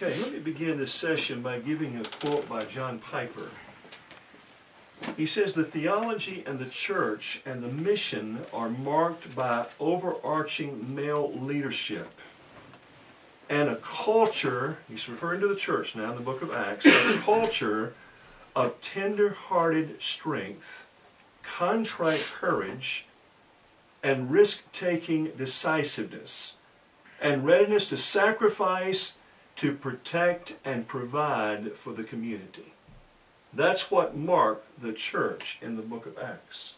Okay, let me begin this session by giving a quote by John Piper. He says the theology and the church and the mission are marked by overarching male leadership and a culture, he's referring to the church now in the book of Acts, a culture of tender hearted strength, contrite courage, and risk taking decisiveness, and readiness to sacrifice to protect and provide for the community. That's what marked the church in the book of Acts,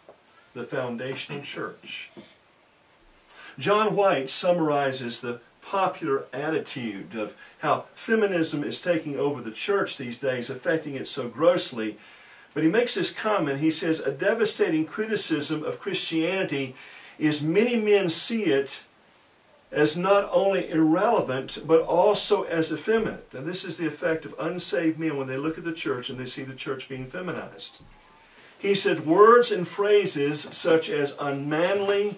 the foundational church. John White summarizes the popular attitude of how feminism is taking over the church these days, affecting it so grossly. But he makes this comment. He says, A devastating criticism of Christianity is many men see it as not only irrelevant, but also as effeminate. And this is the effect of unsaved men when they look at the church and they see the church being feminized. He said, words and phrases such as unmanly,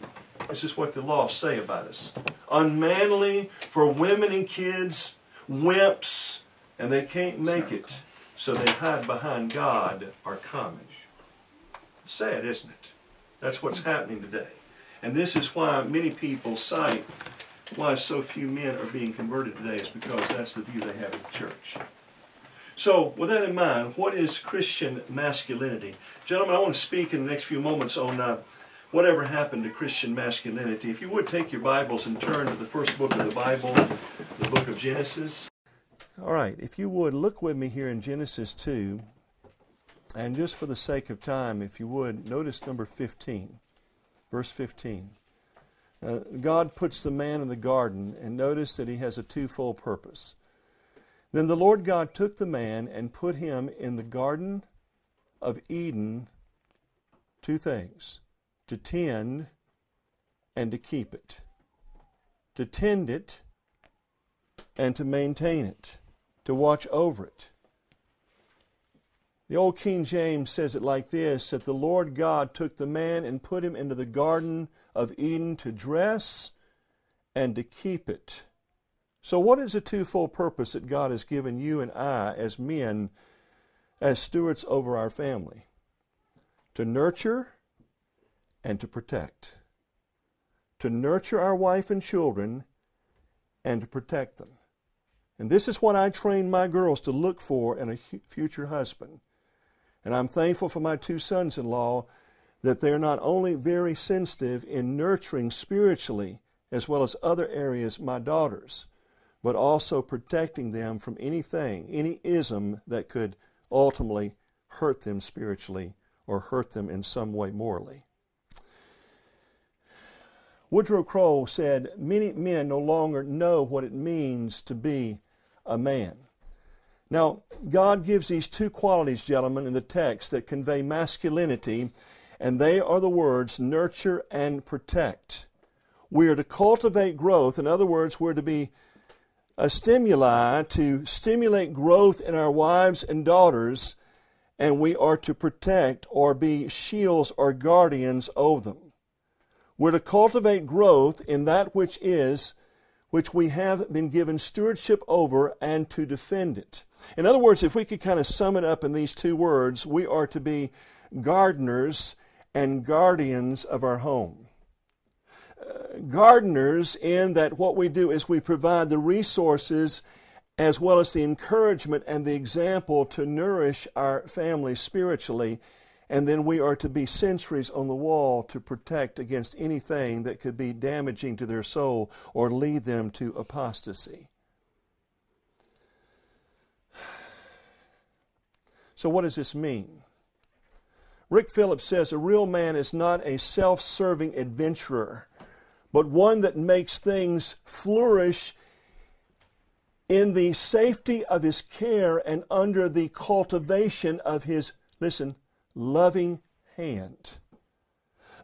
this is what the law say about us, unmanly for women and kids, wimps, and they can't make it, so they hide behind God, are common. Sad, isn't it? That's what's happening today. And this is why many people cite why so few men are being converted today is because that's the view they have of the church. So, with that in mind, what is Christian masculinity? Gentlemen, I want to speak in the next few moments on uh, whatever happened to Christian masculinity. If you would take your Bibles and turn to the first book of the Bible, the book of Genesis. All right, if you would, look with me here in Genesis 2. And just for the sake of time, if you would, notice number 15, verse 15. Uh, God puts the man in the garden, and notice that he has a twofold purpose. Then the Lord God took the man and put him in the garden of Eden, two things to tend and to keep it, to tend it and to maintain it, to watch over it. The old King James says it like this that the Lord God took the man and put him into the garden of Eden to dress and to keep it. So, what is the twofold purpose that God has given you and I as men, as stewards over our family? To nurture and to protect. To nurture our wife and children and to protect them. And this is what I train my girls to look for in a future husband. And I'm thankful for my two sons in law that they're not only very sensitive in nurturing spiritually as well as other areas my daughters, but also protecting them from anything, any ism that could ultimately hurt them spiritually or hurt them in some way morally. Woodrow Kroll said, Many men no longer know what it means to be a man. Now, God gives these two qualities, gentlemen, in the text that convey masculinity and they are the words nurture and protect. We are to cultivate growth. In other words, we're to be a stimuli to stimulate growth in our wives and daughters, and we are to protect or be shields or guardians of them. We're to cultivate growth in that which is, which we have been given stewardship over, and to defend it. In other words, if we could kind of sum it up in these two words, we are to be gardeners and guardians of our home. Uh, gardeners, in that what we do is we provide the resources as well as the encouragement and the example to nourish our family spiritually. And then we are to be sentries on the wall to protect against anything that could be damaging to their soul or lead them to apostasy. So, what does this mean? Rick Phillips says a real man is not a self serving adventurer, but one that makes things flourish in the safety of his care and under the cultivation of his, listen, loving hand.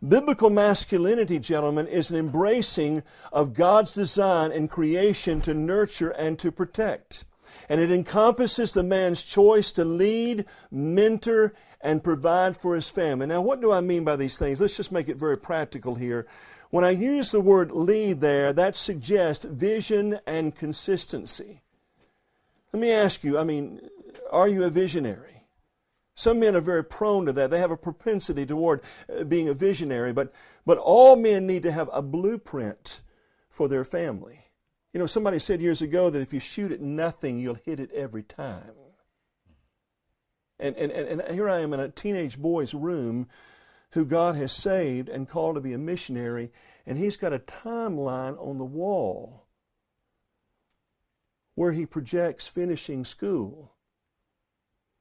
Biblical masculinity, gentlemen, is an embracing of God's design and creation to nurture and to protect. And it encompasses the man's choice to lead, mentor, and provide for his family. Now, what do I mean by these things? Let's just make it very practical here. When I use the word lead there, that suggests vision and consistency. Let me ask you, I mean, are you a visionary? Some men are very prone to that. They have a propensity toward uh, being a visionary, but, but all men need to have a blueprint for their family. You know, somebody said years ago that if you shoot at nothing, you'll hit it every time. And, and, and and here I am in a teenage boy's room who God has saved and called to be a missionary, and he's got a timeline on the wall where he projects finishing school,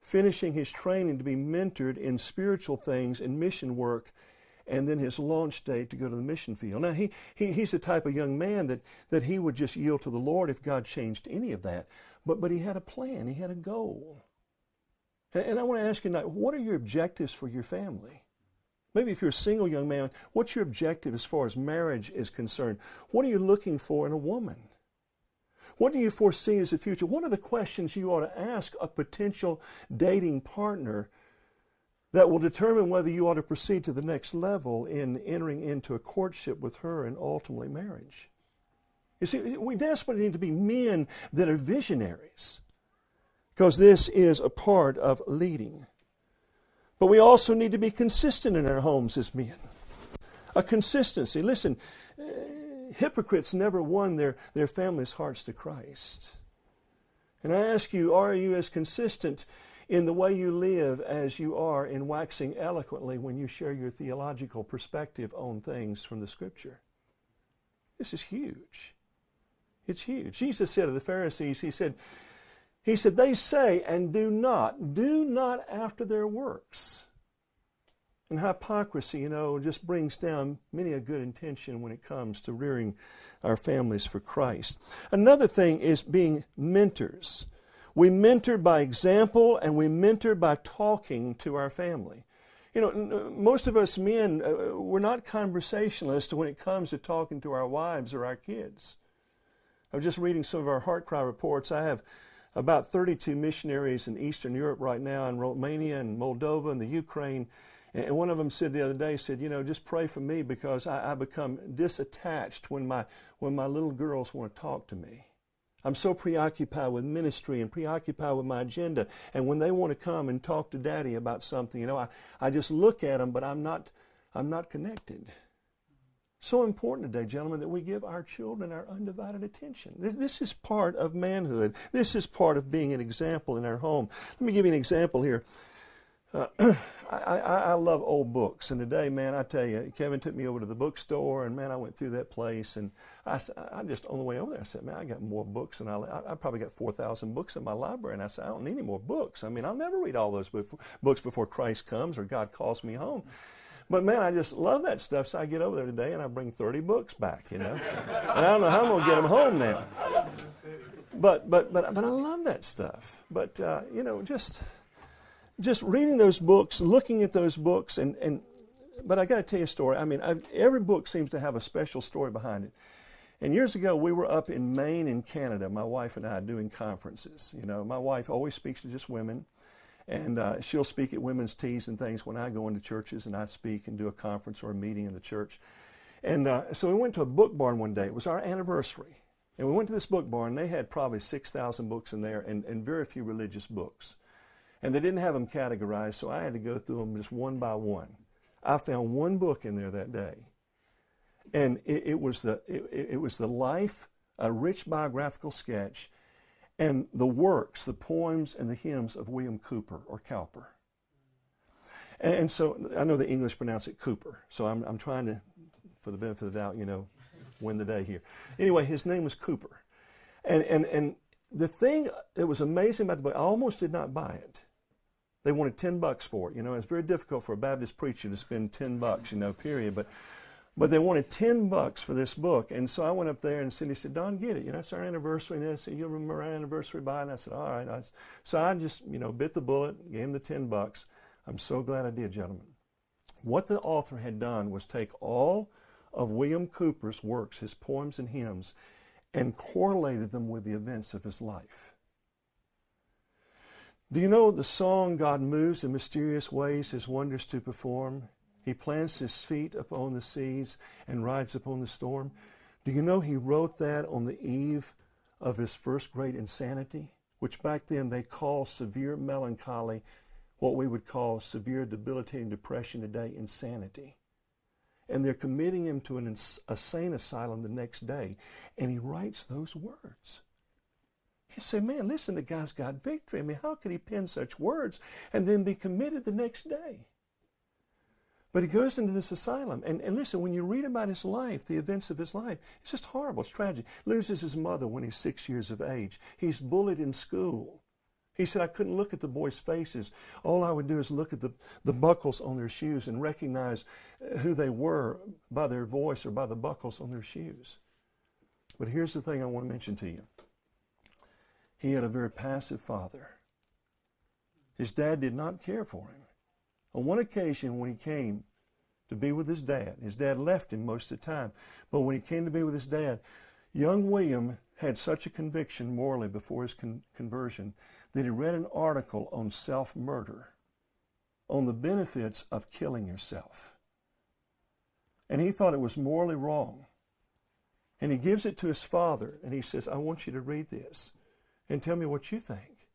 finishing his training to be mentored in spiritual things and mission work, and then his launch date to go to the mission field. Now, he, he, he's the type of young man that, that he would just yield to the Lord if God changed any of that. But, but he had a plan, he had a goal. And I want to ask you now, what are your objectives for your family? Maybe if you're a single young man, what's your objective as far as marriage is concerned? What are you looking for in a woman? What do you foresee as the future? What are the questions you ought to ask a potential dating partner that will determine whether you ought to proceed to the next level in entering into a courtship with her and ultimately marriage? You see, we desperately need to be men that are visionaries because this is a part of leading. But we also need to be consistent in our homes as men. A consistency. Listen, uh, hypocrites never won their, their family's hearts to Christ. And I ask you, are you as consistent in the way you live as you are in waxing eloquently when you share your theological perspective on things from the Scripture? This is huge. It's huge. Jesus said to the Pharisees, He said, he said, They say and do not, do not after their works. And hypocrisy, you know, just brings down many a good intention when it comes to rearing our families for Christ. Another thing is being mentors. We mentor by example and we mentor by talking to our family. You know, most of us men, uh, we're not conversationalists when it comes to talking to our wives or our kids. I was just reading some of our heart cry reports. I have about 32 missionaries in Eastern Europe right now, in Romania and Moldova and the Ukraine. And one of them said the other day, said, you know, just pray for me because I, I become disattached when my, when my little girls want to talk to me. I'm so preoccupied with ministry and preoccupied with my agenda. And when they want to come and talk to daddy about something, you know, I, I just look at them, but I'm not, I'm not connected. So important today, gentlemen, that we give our children our undivided attention. This, this, is part of manhood. This is part of being an example in our home. Let me give you an example here. Uh, I, I, I, love old books, and today, man, I tell you, Kevin took me over to the bookstore, and man, I went through that place, and I, I just on the way over there, I said, man, I got more books than I, I, probably got four thousand books in my library, and I said, I don't need any more books. I mean, I'll never read all those books before Christ comes or God calls me home. But man, I just love that stuff. So I get over there today and I bring 30 books back, you know. and I don't know how I'm to get them home now. But, but, but, but I love that stuff. But, uh, you know, just, just reading those books, looking at those books, and, and but I got to tell you a story. I mean, I've, every book seems to have a special story behind it. And years ago, we were up in Maine in Canada, my wife and I, doing conferences. You know, my wife always speaks to just women. And uh, she'll speak at women's teas and things when I go into churches and I speak and do a conference or a meeting in the church. And uh, so we went to a book barn one day. It was our anniversary. And we went to this book barn. They had probably 6,000 books in there and, and very few religious books. And they didn't have them categorized, so I had to go through them just one by one. I found one book in there that day. And it, it was, the, it, it was the life, a rich biographical sketch and the works, the poems, and the hymns of William Cooper or Cowper. And, so I know the English pronounce it Cooper, so I'm, I'm trying to, for the benefit of the doubt, you know, win the day here. Anyway, his name was Cooper. And, and, and the thing that was amazing about the book, I almost did not buy it. They wanted 10 bucks for it. You know, it's very difficult for a Baptist preacher to spend 10 bucks, you know, period. But but they wanted 10 bucks for this book. And so I went up there and Cindy said, Don, get it. You know, it's our anniversary. And I said, you'll remember our anniversary by? And I said, all right. I, so I just, you know, bit the bullet, gave him the 10 bucks. I'm so glad I did, gentlemen. What the author had done was take all of William Cooper's works, his poems and hymns, and correlated them with the events of his life. Do you know the song, God moves in mysterious ways, his wonders to perform? He plants his feet upon the seas and rides upon the storm. Do you know he wrote that on the eve of his first great insanity? which back then they called severe melancholy, what we would call severe debilitating depression today, insanity. And they're committing him to an insane asylum the next day. And he writes those words. You say, man, listen, to guy's got victory. I mean, how could he pen such words and then be committed the next day? But he goes into this asylum. And, and listen, when you read about his life, the events of his life, it's just horrible. It's tragic. Loses his mother when he's six years of age. He's bullied in school. He said, I couldn't look at the boys' faces. All I would do is look at the, the buckles on their shoes and recognize uh, who they were by their voice or by the buckles on their shoes. But here's the thing I want to mention to you he had a very passive father. His dad did not care for him. On one occasion, when he came to be with his dad, his dad left him most of the time, but when he came to be with his dad, young William had such a conviction morally before his con- conversion that he read an article on self murder, on the benefits of killing yourself. And he thought it was morally wrong. And he gives it to his father, and he says, I want you to read this and tell me what you think.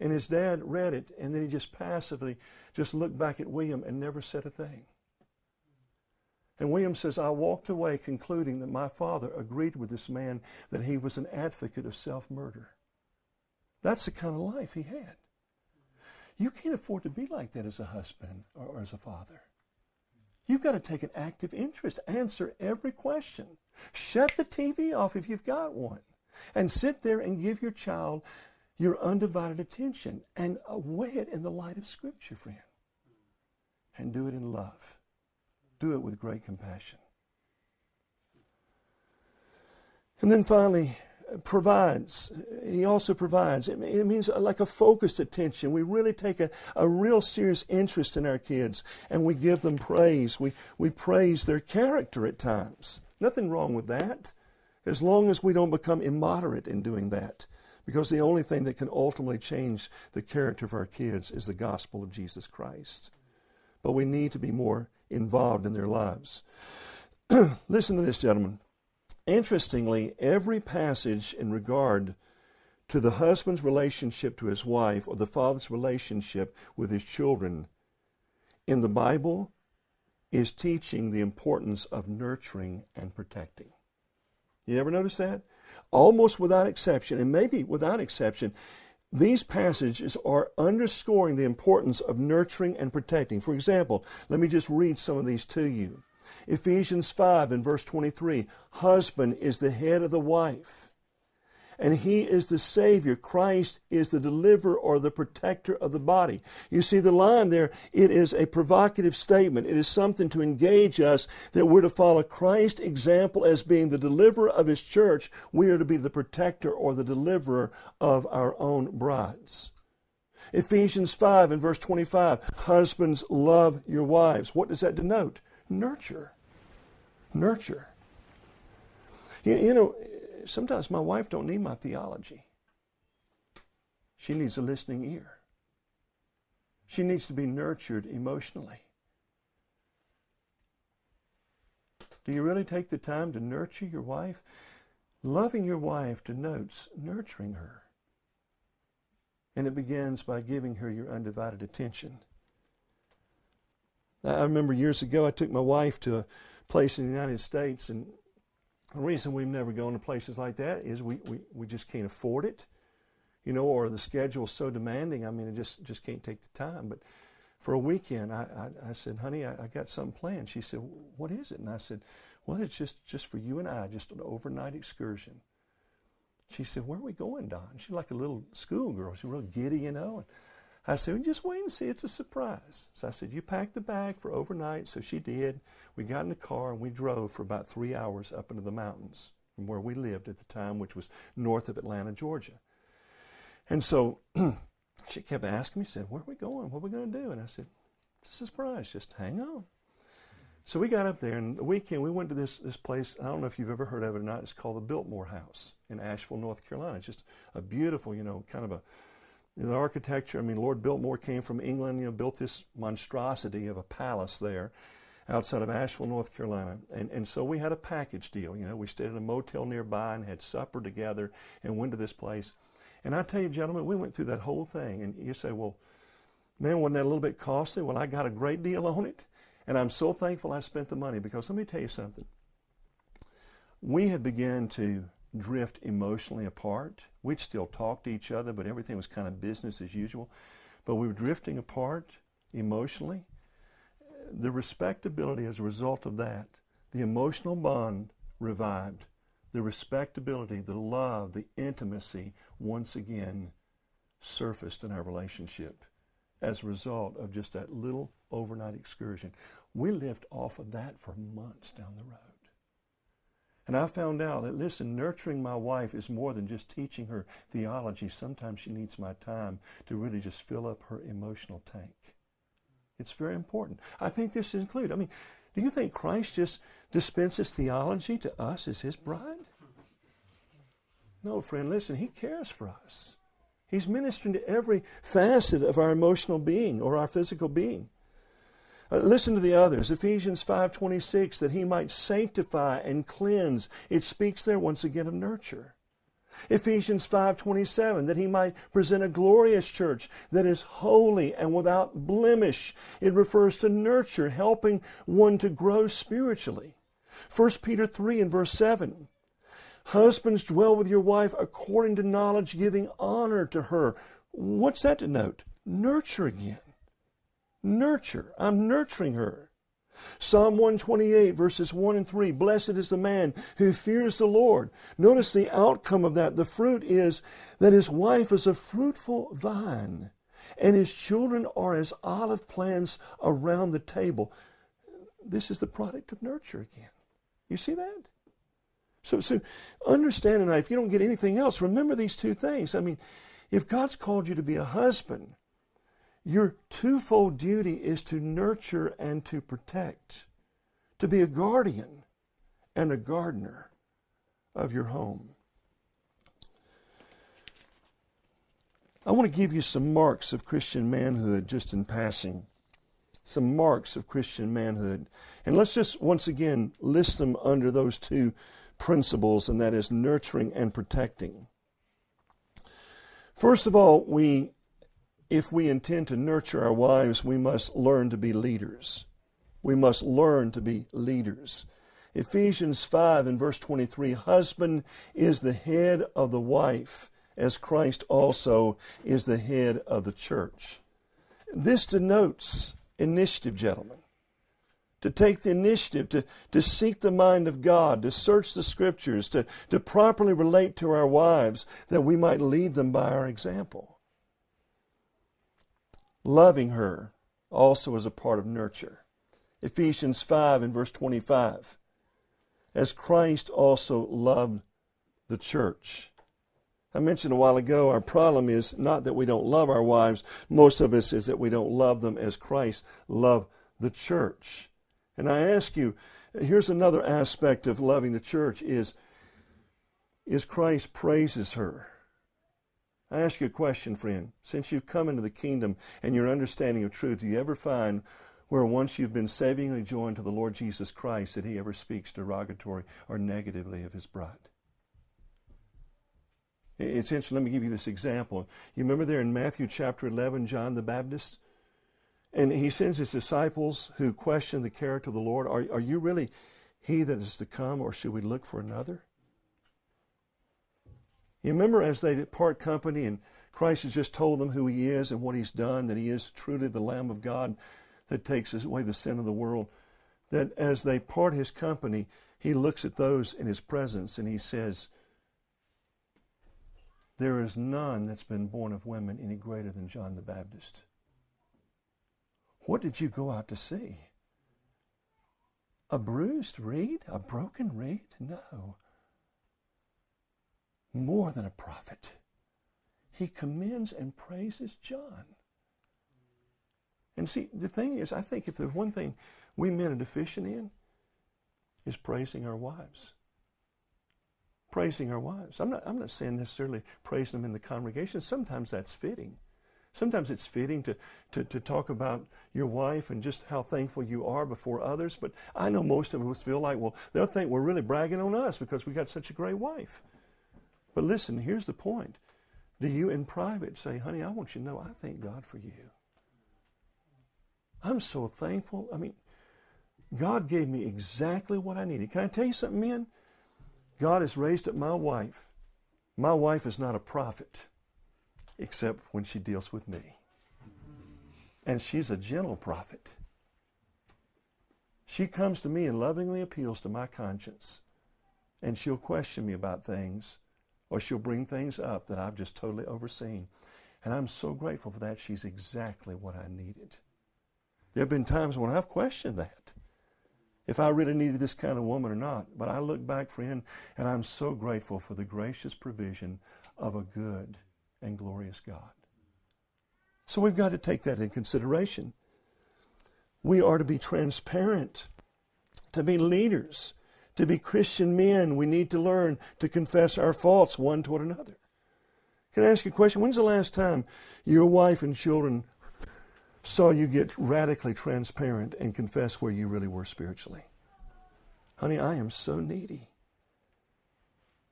And his dad read it, and then he just passively just looked back at William and never said a thing. And William says, I walked away concluding that my father agreed with this man that he was an advocate of self murder. That's the kind of life he had. You can't afford to be like that as a husband or, as a father. You've got to take an active interest, answer every question. Shut the TV off if you've got one and sit there and give your child your undivided attention and weigh it in the light of Scripture, friend. And do it in love. Do it with great compassion. And then finally, provides. He also provides. It, means uh, like a focused attention. We really take a, a real serious interest in our kids and we give them praise. We, we praise their character at times. Nothing wrong with that as long as we don't become immoderate in doing that. Because the only thing that can ultimately change the character of our kids is the gospel of Jesus Christ. But we need to be more involved in their lives. Listen to this, gentlemen. Interestingly, every passage in regard to the husband's relationship to his wife or the father's relationship with his children in the Bible is teaching the importance of nurturing and protecting. You ever notice that? Almost without exception, and maybe without exception, these passages are underscoring the importance of nurturing and protecting. For example, let me just read some of these to you. Ephesians 5 and verse 23 Husband is the head of the wife and he is the Savior. Christ is the deliverer or the protector of the body. You see the line there, it is a provocative statement. It is something to engage us that we're to follow Christ's example as being the deliverer of his church. We are to be the protector or the deliverer of our own brides. Ephesians 5 and verse 25 Husbands, love your wives. What does that denote? Nurture. Nurture. You, you know, sometimes my wife don't need my theology. She needs a listening ear. She needs to be nurtured emotionally. Do you really take the time to nurture your wife? Loving your wife denotes nurturing her. And it begins by giving her your undivided attention. I remember years ago, I took my wife to a place in the United States, and the reason we've never gone to places like that is we, we, we just can't afford it, you know, or the schedule's so demanding. I mean, it just, just can't take the time. But for a weekend, I, I, I said, honey, I, I, got something planned. She said, what is it? And I said, well, it's just, just for you and I, just an overnight excursion. She said, where are we going, Don? She's like a little schoolgirl. She's real giddy, you know. And I said, just wait and see. It's a surprise. So I said, you pack the bag for overnight. So she did. We got in the car and we drove for about three hours up into the mountains from where we lived at the time, which was north of Atlanta, Georgia. And so she kept asking me, said, where are we going? What are we going to do? And I said, it's a surprise. Just hang on. So we got up there, and the weekend we went to this this place. I don't know if you've ever heard of it or not. It's called the Biltmore House in Asheville, North Carolina. It's just a beautiful, you know, kind of a the architecture, I mean, Lord Biltmore came from England, you know, built this monstrosity of a palace there outside of Asheville, North Carolina. And, and so we had a package deal. You know, we stayed at a motel nearby and had supper together and went to this place. And I tell you, gentlemen, we went through that whole thing. And you say, well, man, wasn't that a little bit costly? Well, I got a great deal on it. And I'm so thankful I spent the money because let me tell you something. We had begun to drift emotionally apart. We'd still talk to each other, but everything was kind of business as usual. But we were drifting apart emotionally. The respectability as a result of that, the emotional bond revived. The respectability, the love, the intimacy once again surfaced in our relationship as a result of just that little overnight excursion. We lived off of that for months down the road. And I found out that, listen, nurturing my wife is more than just teaching her theology. Sometimes she needs my time to really just fill up her emotional tank. It's very important. I think this is included. I mean, do you think Christ just dispenses theology to us as his bride? No, friend, listen, he cares for us. He's ministering to every facet of our emotional being or our physical being. Uh, listen to the others. Ephesians 5:26 that he might sanctify and cleanse. It speaks there once again of nurture. Ephesians 5:27 that he might present a glorious church that is holy and without blemish. It refers to nurture, helping one to grow spiritually. 1 Peter 3 and verse 7 Husbands, dwell with your wife according to knowledge, giving honor to her. What's that denote? Nurture again. Nurture. I'm nurturing her. Psalm 128, verses 1 and 3 Blessed is the man who fears the Lord. Notice the outcome of that. The fruit is that his wife is a fruitful vine, and his children are as olive plants around the table. This is the product of nurture again. You see that? So, so understand tonight, if you don't get anything else, remember these two things. I mean, if God's called you to be a husband, your twofold duty is to nurture and to protect, to be a guardian and a gardener of your home. I want to give you some marks of Christian manhood just in passing. Some marks of Christian manhood. And let's just once again list them under those two principles, and that is nurturing and protecting. First of all, we if we intend to nurture our wives, we must learn to be leaders. We must learn to be leaders. Ephesians 5 and verse 23 Husband is the head of the wife, as Christ also is the head of the church. This denotes initiative, gentlemen. To take the initiative, to, to seek the mind of God, to search the scriptures, to, to properly relate to our wives, that we might lead them by our example. Loving her also is a part of nurture. Ephesians 5 and verse 25. As Christ also loved the church. I mentioned a while ago, our problem is not that we don't love our wives. Most of us is that we don't love them as Christ loved the church. And I ask you, here's another aspect of loving the church is, is Christ praises her. I ask you a question, friend. Since you've come into the kingdom and your understanding of truth, do you ever find where once you've been savingly joined to the Lord Jesus Christ that he ever speaks derogatory or negatively of his bride? It's interesting. Let me give you this example. You remember there in Matthew chapter 11, John the Baptist? And he sends his disciples who question the character of the Lord. Are, are you really he that is to come, or should we look for another? You remember as they part company and Christ has just told them who he is and what he's done, that he is truly the Lamb of God that takes away the sin of the world. That as they part his company, he looks at those in his presence and he says, There is none that's been born of women any greater than John the Baptist. What did you go out to see? A bruised reed? A broken reed? No more than a prophet. He commends and praises John. And see, the thing is, I think if there's one thing we men are deficient in, is praising our wives. Praising our wives. I'm not, I'm not saying necessarily praising them in the congregation. Sometimes that's fitting. Sometimes it's fitting to, to, to talk about your wife and just how thankful you are before others. But I know most of us feel like, well, they'll think we're really bragging on us because we got such a great wife. But listen, here's the point. Do you in private say, honey, I want you to know I thank God for you? I'm so thankful. I mean, God gave me exactly what I needed. Can I tell you something, men? God has raised up my wife. My wife is not a prophet, except when she deals with me. And she's a gentle prophet. She comes to me and lovingly appeals to my conscience. And she'll question me about things, or she'll bring things up that I've just totally overseen. And I'm so grateful for that. She's exactly what I needed. There have been times when I've questioned that if I really needed this kind of woman or not. But I look back, friend, and I'm so grateful for the gracious provision of a good and glorious God. So we've got to take that in consideration. We are to be transparent, to be leaders, to be Christian men. We need to learn to confess our faults one toward another. Can I ask you a question? When's the last time your wife and children saw you get radically transparent and confess where you really were spiritually. Honey, I am so needy.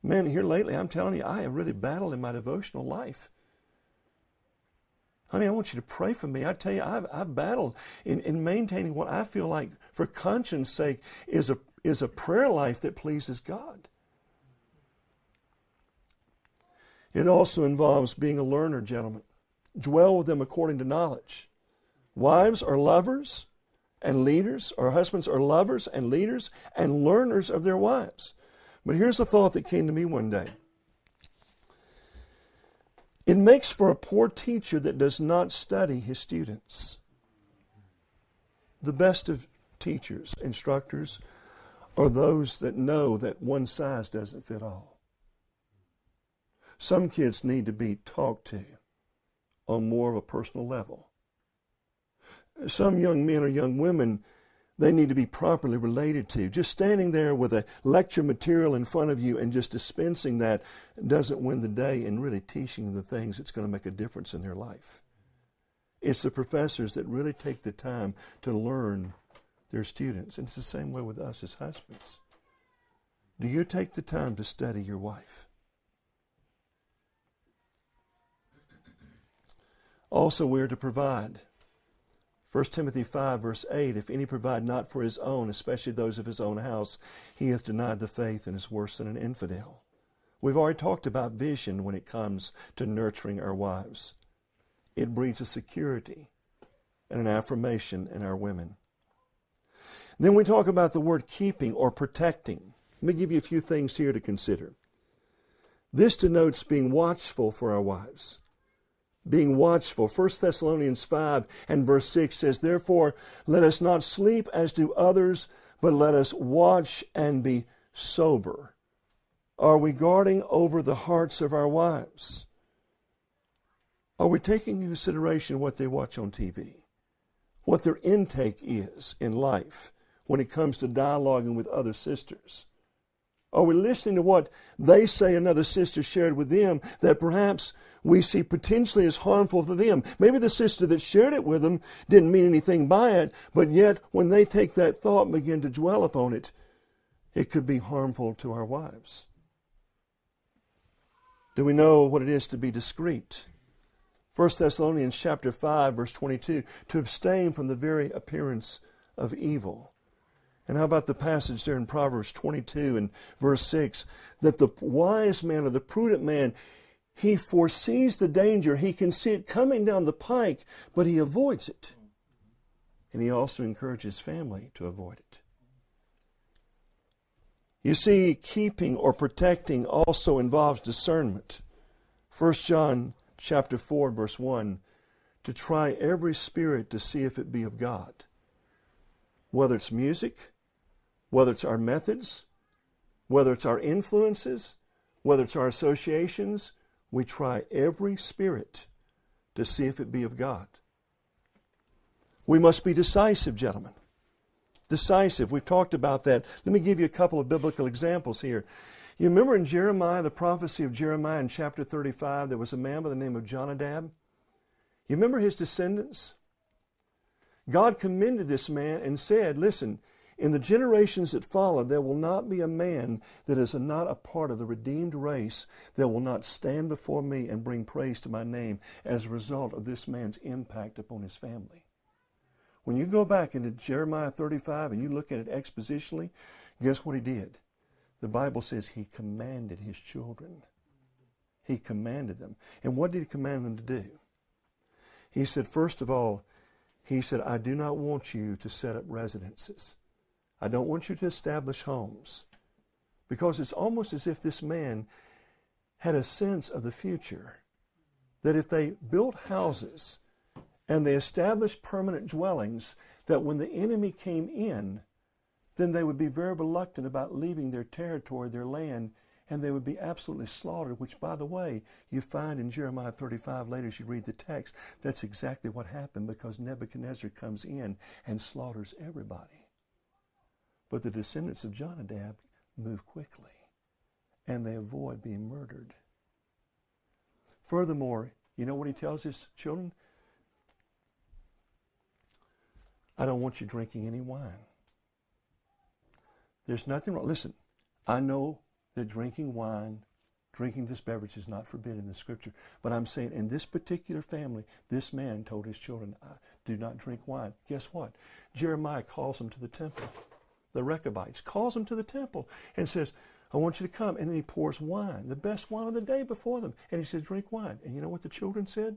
Man, here lately, I'm telling you, I have really battled in my devotional life. Honey, I want you to pray for me. I tell you, I've, I've battled in, in maintaining what I feel like, for conscience sake, is a, is a prayer life that pleases God. It also involves being a learner, gentlemen. Dwell with them according to knowledge. Wives are lovers and leaders, or husbands are lovers and leaders and learners of their wives. But here's a thought that came to me one day. It makes for a poor teacher that does not study his students. The best of teachers, instructors, are those that know that one size doesn't fit all. Some kids need to be talked to on more of a personal level some young men or young women they need to be properly related to. Just standing there with a lecture material in front of you and just dispensing that doesn't win the day in really teaching the things that's going to make a difference in their life. It's the professors that really take the time to learn their students. And it's the same way with us as husbands. Do you take the time to study your wife? Also, we're to provide. 1 Timothy 5, verse 8 If any provide not for his own, especially those of his own house, he hath denied the faith and is worse than an infidel. We've already talked about vision when it comes to nurturing our wives. It breeds a security and an affirmation in our women. Then we talk about the word keeping or protecting. Let me give you a few things here to consider. This denotes being watchful for our wives being watchful. 1 Thessalonians 5 and verse 6 says, Therefore, let us not sleep as do others, but let us watch and be sober. Are we guarding over the hearts of our wives? Are we taking into consideration what they watch on TV? What their intake is in life when it comes to dialoguing with other sisters? Are we listening to what they say another sister shared with them that perhaps we see potentially as harmful to them? Maybe the sister that shared it with them didn't mean anything by it, but yet when they take that thought and begin to dwell upon it, it could be harmful to our wives. Do we know what it is to be discreet? 1 Thessalonians chapter 5 verse 22 to abstain from the very appearance of evil. And how about the passage there in Proverbs 22 and verse 6 that the wise man or the prudent man, he foresees the danger, he can see it coming down the pike, but he avoids it. And he also encourages family to avoid it. You see, keeping or protecting also involves discernment. 1 John chapter 4 verse 1 to try every spirit to see if it be of God. Whether it's music, whether it's our methods, whether it's our influences, whether it's our associations, we try every spirit to see if it be of God. We must be decisive, gentlemen. Decisive. We've talked about that. Let me give you a couple of biblical examples here. You remember in Jeremiah, the prophecy of Jeremiah in chapter 35, there was a man by the name of Jonadab. You remember his descendants? God commended this man and said, Listen, In the generations that follow, there will not be a man that is not a part of the redeemed race that will not stand before me and bring praise to my name as a result of this man's impact upon his family. When you go back into Jeremiah 35 and you look at it expositionally, guess what he did? The Bible says he commanded his children. He commanded them. And what did he command them to do? He said, first of all, he said, I do not want you to set up residences. I don't want you to establish homes. Because it's almost as if this man had a sense of the future. That if they built houses and they established permanent dwellings, that when the enemy came in, then they would be very reluctant about leaving their territory, their land, and they would be absolutely slaughtered, which, by the way, you find in Jeremiah 35 later as you read the text. That's exactly what happened because Nebuchadnezzar comes in and slaughters everybody. But the descendants of Jonadab move quickly and they avoid being murdered. Furthermore, you know what he tells his children? I don't want you drinking any wine. There's nothing wrong. Listen, I know that drinking wine, drinking this beverage is not forbidden in the scripture. But I'm saying in this particular family, this man told his children, do not drink wine. Guess what? Jeremiah calls them to the temple the Rechabites, calls them to the temple and says, I want you to come. And then he pours wine, the best wine of the day before them. And he says, Drink wine. And you know what the children said?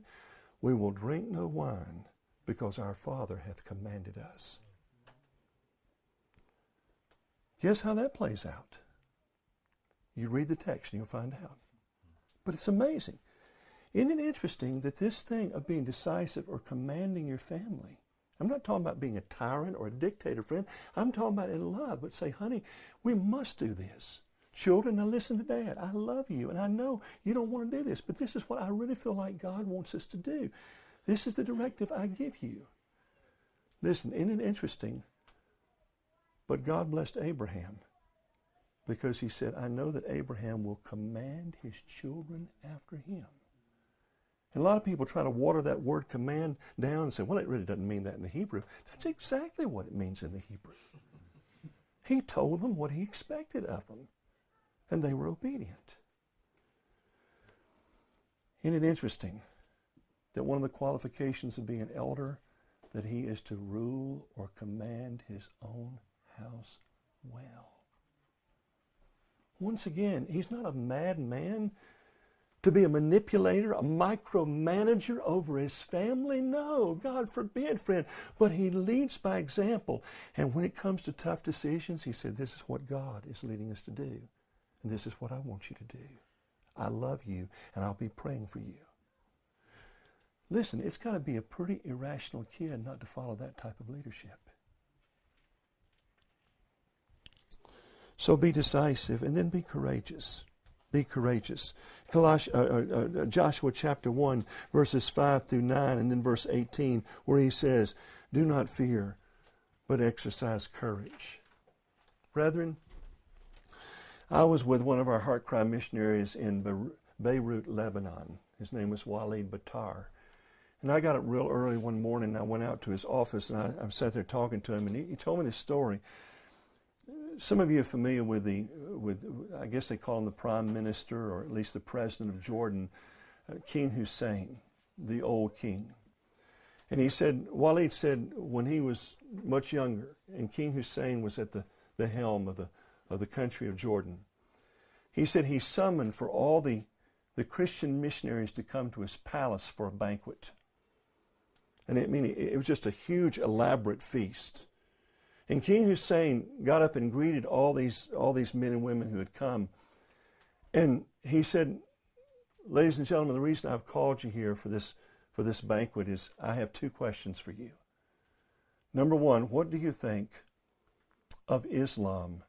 We will drink no wine because our Father hath commanded us. Guess how that plays out? You read the text and you'll find out. But it's amazing. Isn't it interesting that this thing of being decisive or commanding your family I'm not talking about being a tyrant or a dictator, friend. I'm talking about in love. But say, honey, we must do this. Children, now listen to dad. I love you, and I know you don't want to do this, but this is what I really feel like God wants us to do. This is the directive I give you. Listen, isn't it interesting? But God blessed Abraham because he said, I know that Abraham will command his children after him. And a lot of people try to water that word command down and say, well, it really doesn't mean that in the Hebrew. That's exactly what it means in the Hebrew. He told them what he expected of them, and they were obedient. Isn't it interesting that one of the qualifications of being an elder that he is to rule or command his own house well? Once again, he's not a mad man to be a manipulator, a micromanager over his family? No, God forbid, friend. But he leads by example. And when it comes to tough decisions, he said, This is what God is leading us to do. And this is what I want you to do. I love you, and I'll be praying for you. Listen, it's got to be a pretty irrational kid not to follow that type of leadership. So be decisive and then be courageous. Be courageous. Coloss- uh, uh, uh, Joshua chapter 1, verses 5 through 9, and then verse 18, where he says, Do not fear, but exercise courage. Brethren, I was with one of our heart cry missionaries in Beirut, Lebanon. His name was Walid Batar. And I got up real early one morning and I went out to his office and I, I sat there talking to him and he, he told me this story some of you are familiar with the, with I guess they call him the prime minister or at least the president of Jordan, uh, King Hussein, the old king. And he said, Walid said when he was much younger and King Hussein was at the, the helm of the, of the country of Jordan, he said he summoned for all the, the Christian missionaries to come to his palace for a banquet. And it, I mean, it was just a huge, elaborate feast. And King Hussein got up and greeted all these, all these men and women who had come. And he said, Ladies and gentlemen, the reason I've called you here for this, for this banquet is I have two questions for you. Number one, what do you think of Islam?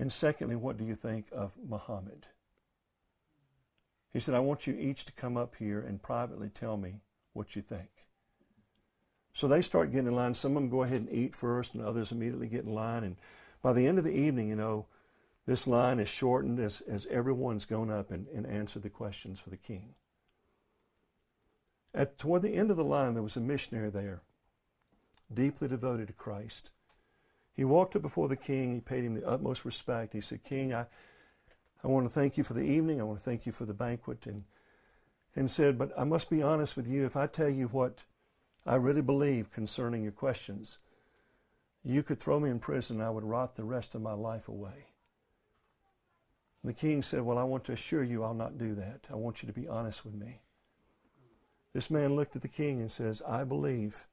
And secondly, what do you think of Muhammad? He said, I want you each to come up here and privately tell me what you think. So they start getting in line. Some of them go ahead and eat first, and others immediately get in line. And by the end of the evening, you know, this line is shortened as, as everyone's gone up and, and answered the questions for the king. At toward the end of the line, there was a missionary there, deeply devoted to Christ. He walked up before the king. He paid him the utmost respect. He said, King, I, I want to thank you for the evening. I want to thank you for the banquet. And, and said, But I must be honest with you. If I tell you what I really believe concerning your questions, you could throw me in prison. I would rot the rest of my life away. The king said, Well, I want to assure you I'll not do that. I want you to be honest with me. This man looked at the king and says, I believe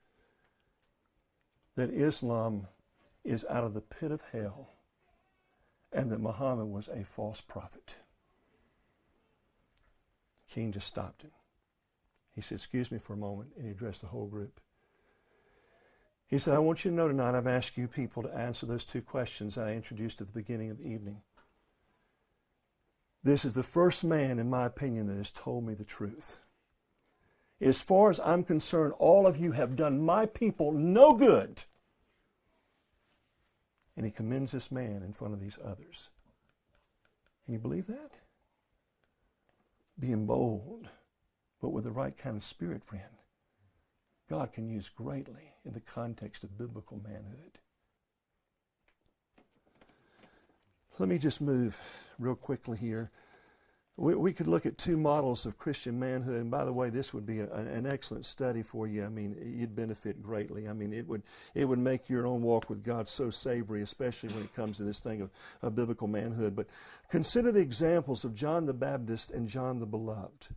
that Islam is out of the pit of hell and that Muhammad was a false prophet. The king just stopped him. He said, Excuse me for a moment, and he addressed the whole group. He said, I want you to know tonight I've asked you people to answer those two questions I introduced at the beginning of the evening. This is the first man, in my opinion, that has told me the truth. As far as I'm concerned, all of you have done my people no good. And he commends this man in front of these others. Can you believe that? Being bold, but with the right kind of spirit, friend. God can use greatly in the context of biblical manhood. Let me just move real quickly here. We, we could look at two models of Christian manhood, and by the way, this would be a, an excellent study for you. I mean, you'd benefit greatly. I mean, it would it would make your own walk with God so savory, especially when it comes to this thing of, of biblical manhood. But consider the examples of John the Baptist and John the Beloved,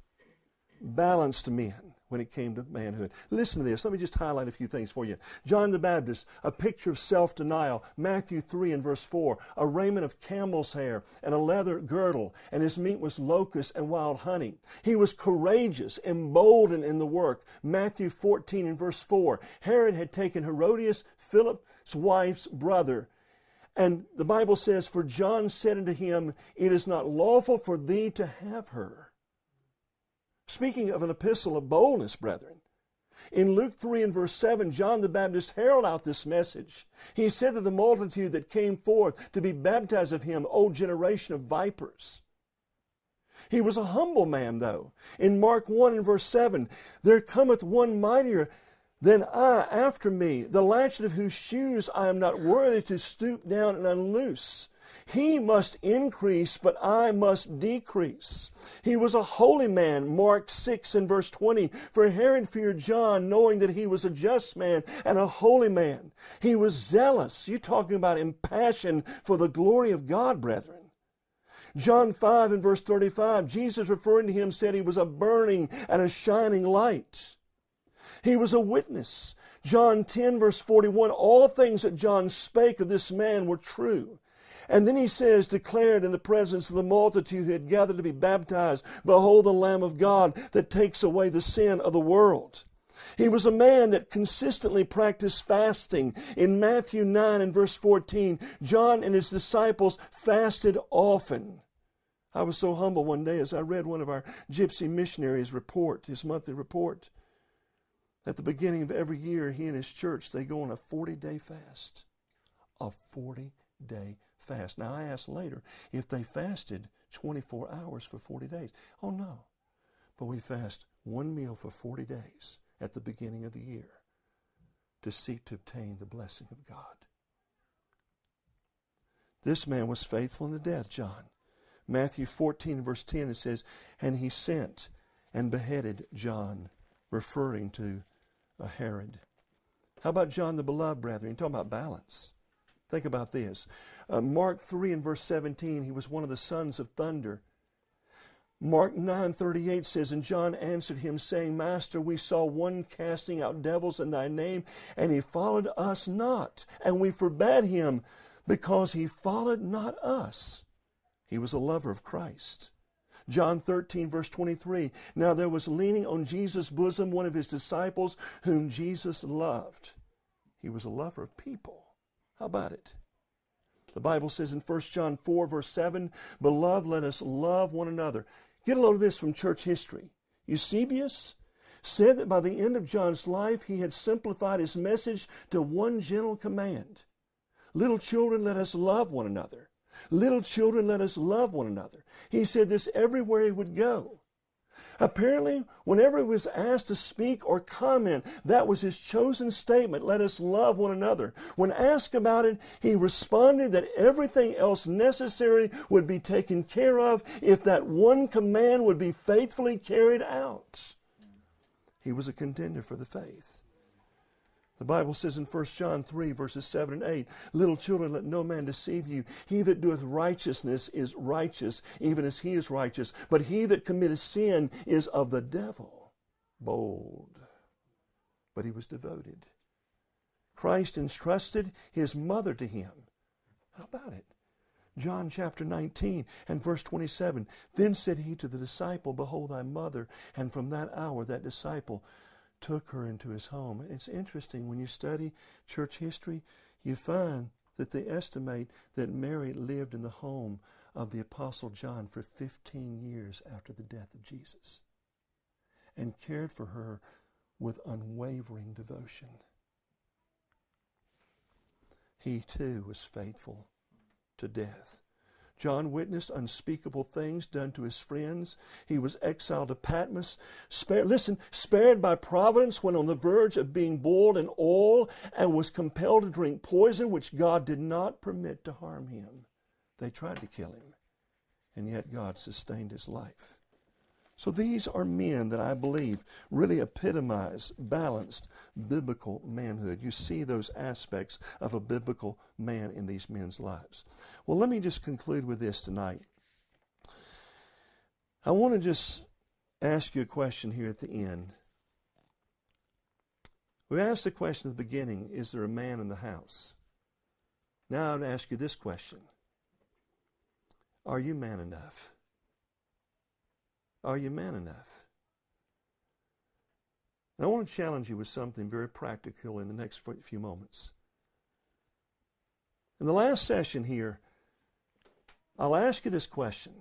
balanced men when it came to manhood. Listen to this. Let me just highlight a few things for you. John the Baptist, a picture of self denial. Matthew 3 and verse 4, a raiment of camel's hair and a leather girdle, and his meat was locusts and wild honey. He was courageous, emboldened in the work. Matthew 14 and verse 4, Herod had taken Herodias, Philip's wife's brother. And the Bible says, For John said unto him, It is not lawful for thee to have her. Speaking of an epistle of boldness, brethren, in Luke 3 and verse 7, John the Baptist heralded out this message. He said to the multitude that came forth to be baptized of him, O generation of vipers. He was a humble man, though. In Mark 1 and verse 7, there cometh one mightier than I after me, the latchet of whose shoes I am not worthy to stoop down and unloose. He must increase, but I must decrease. He was a holy man, Mark 6 and verse 20. For Herod feared John, knowing that he was a just man and a holy man. He was zealous. You're talking about impassioned for the glory of God, brethren. John 5 and verse 35, Jesus referring to him said he was a burning and a shining light. He was a witness. John 10 verse 41, all things that John spake of this man were true. And then he says, declared in the presence of the multitude who had gathered to be baptized, Behold the Lamb of God that takes away the sin of the world. He was a man that consistently practiced fasting. In Matthew 9 and verse 14, John and his disciples fasted often. I was so humble one day as I read one of our gypsy missionaries' report, his monthly report. At the beginning of every year, he and his church, they go on a 40 day fast. A 40 day fast. Now, I asked later if they fasted 24 hours for 40 days. Oh, no. But we fast one meal for 40 days at the beginning of the year to seek to obtain the blessing of God. This man was faithful unto death, John. Matthew 14, verse 10, it says, And he sent and beheaded John, referring to Herod. How about John the Beloved, brethren? You're talking about balance. Think about this. Uh, Mark 3 and verse 17, he was one of the sons of thunder. Mark 9:38 says, And John answered him, saying, Master, we saw one casting out devils in thy name, and he followed us not. And we forbade him, because he followed not us. He was a lover of Christ. John 13, verse 23. Now there was leaning on Jesus' bosom one of his disciples whom Jesus loved. He was a lover of people. How about it? The Bible says in 1 John 4, verse 7, Beloved, let us love one another. Get a load of this from church history. Eusebius said that by the end of John's life, he had simplified his message to one gentle command Little children, let us love one another. Little children, let us love one another. He said this everywhere he would go. Apparently, whenever he was asked to speak or comment, that was his chosen statement let us love one another. When asked about it, he responded that everything else necessary would be taken care of if that one command would be faithfully carried out. He was a contender for the faith. The Bible says in 1 John 3, verses 7 and 8, Little children, let no man deceive you. He that doeth righteousness is righteous, even as he is righteous. But he that committeth sin is of the devil. Bold. But he was devoted. Christ entrusted his mother to him. How about it? John chapter 19 and verse 27. Then said he to the disciple, Behold thy mother. And from that hour that disciple took her into his home. It's interesting when you study church history, you find that they estimate that Mary lived in the home of the Apostle John for 15 years after the death of Jesus and cared for her with unwavering devotion. He too was faithful to death. John witnessed unspeakable things done to his friends. He was exiled to Patmos. Spared, listen, spared by providence when on the verge of being boiled in oil and was compelled to drink poison which God did not permit to harm him. They tried to kill him, and yet God sustained his life. So these are men that I believe really epitomize balanced biblical manhood. You see those aspects of a biblical man in these men's lives. Well, let me just conclude with this tonight. I want to just ask you a question here at the end. We asked the question at the beginning Is there a man in the house? Now I would ask you this question Are you man enough? Are you man enough? I want to challenge you with something very practical in the next few moments. In the last session here, I'll ask you this question.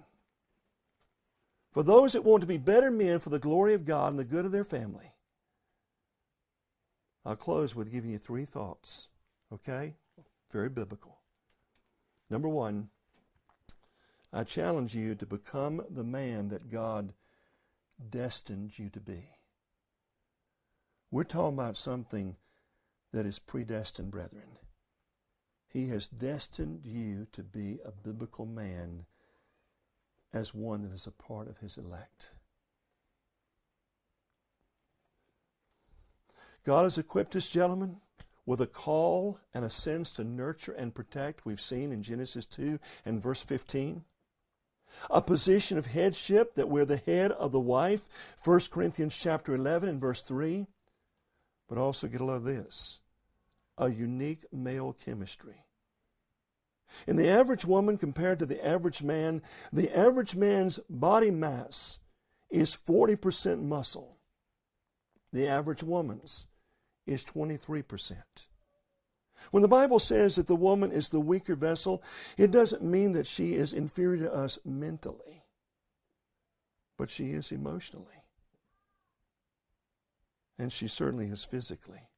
For those that want to be better men for the glory of God and the good of their family, I'll close with giving you three thoughts, okay? Very biblical. Number one, I challenge you to become the man that God destined you to be. We're talking about something that is predestined, brethren. He has destined you to be a biblical man as one that is a part of his elect. God has equipped this gentleman with a call and a sense to nurture and protect, we've seen in Genesis 2 and verse 15 a position of headship that we're the head of the wife 1 corinthians chapter 11 and verse 3 but also get a load of this a unique male chemistry. In the average woman compared to the average man the average man's body mass is 40% muscle. The average woman's is 23% when the Bible says that the woman is the weaker vessel, it doesn't mean that she is inferior to us mentally, but she is emotionally. And she certainly is physically.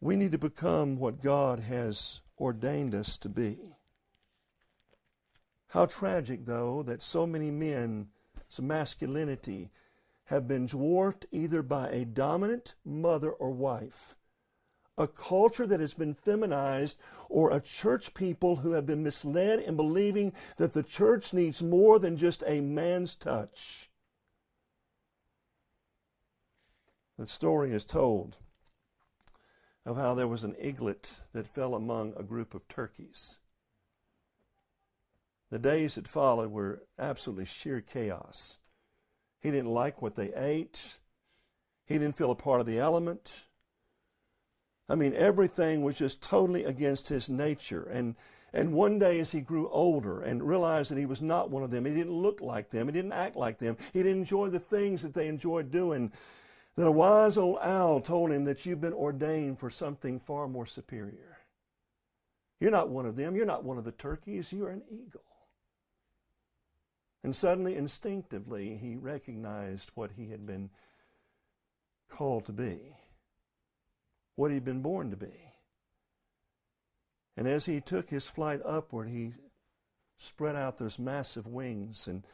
We need to become what God has ordained us to be. How tragic, though, that so many men, some masculinity, have been dwarfed either by a dominant mother or wife, a culture that has been feminized, or a church people who have been misled in believing that the church needs more than just a man's touch. The story is told of how there was an eaglet that fell among a group of turkeys. The days that followed were absolutely sheer chaos. He didn't like what they ate. He didn't feel a part of the element. I mean, everything was just totally against his nature. And, and one day, as he grew older and realized that he was not one of them, he didn't look like them, he didn't act like them, he didn't enjoy the things that they enjoyed doing, then a wise old owl told him that you've been ordained for something far more superior. You're not one of them, you're not one of the turkeys, you're an eagle. And suddenly, instinctively, he recognized what he had been called to be, what he'd been born to be. And as he took his flight upward, he spread out those massive wings and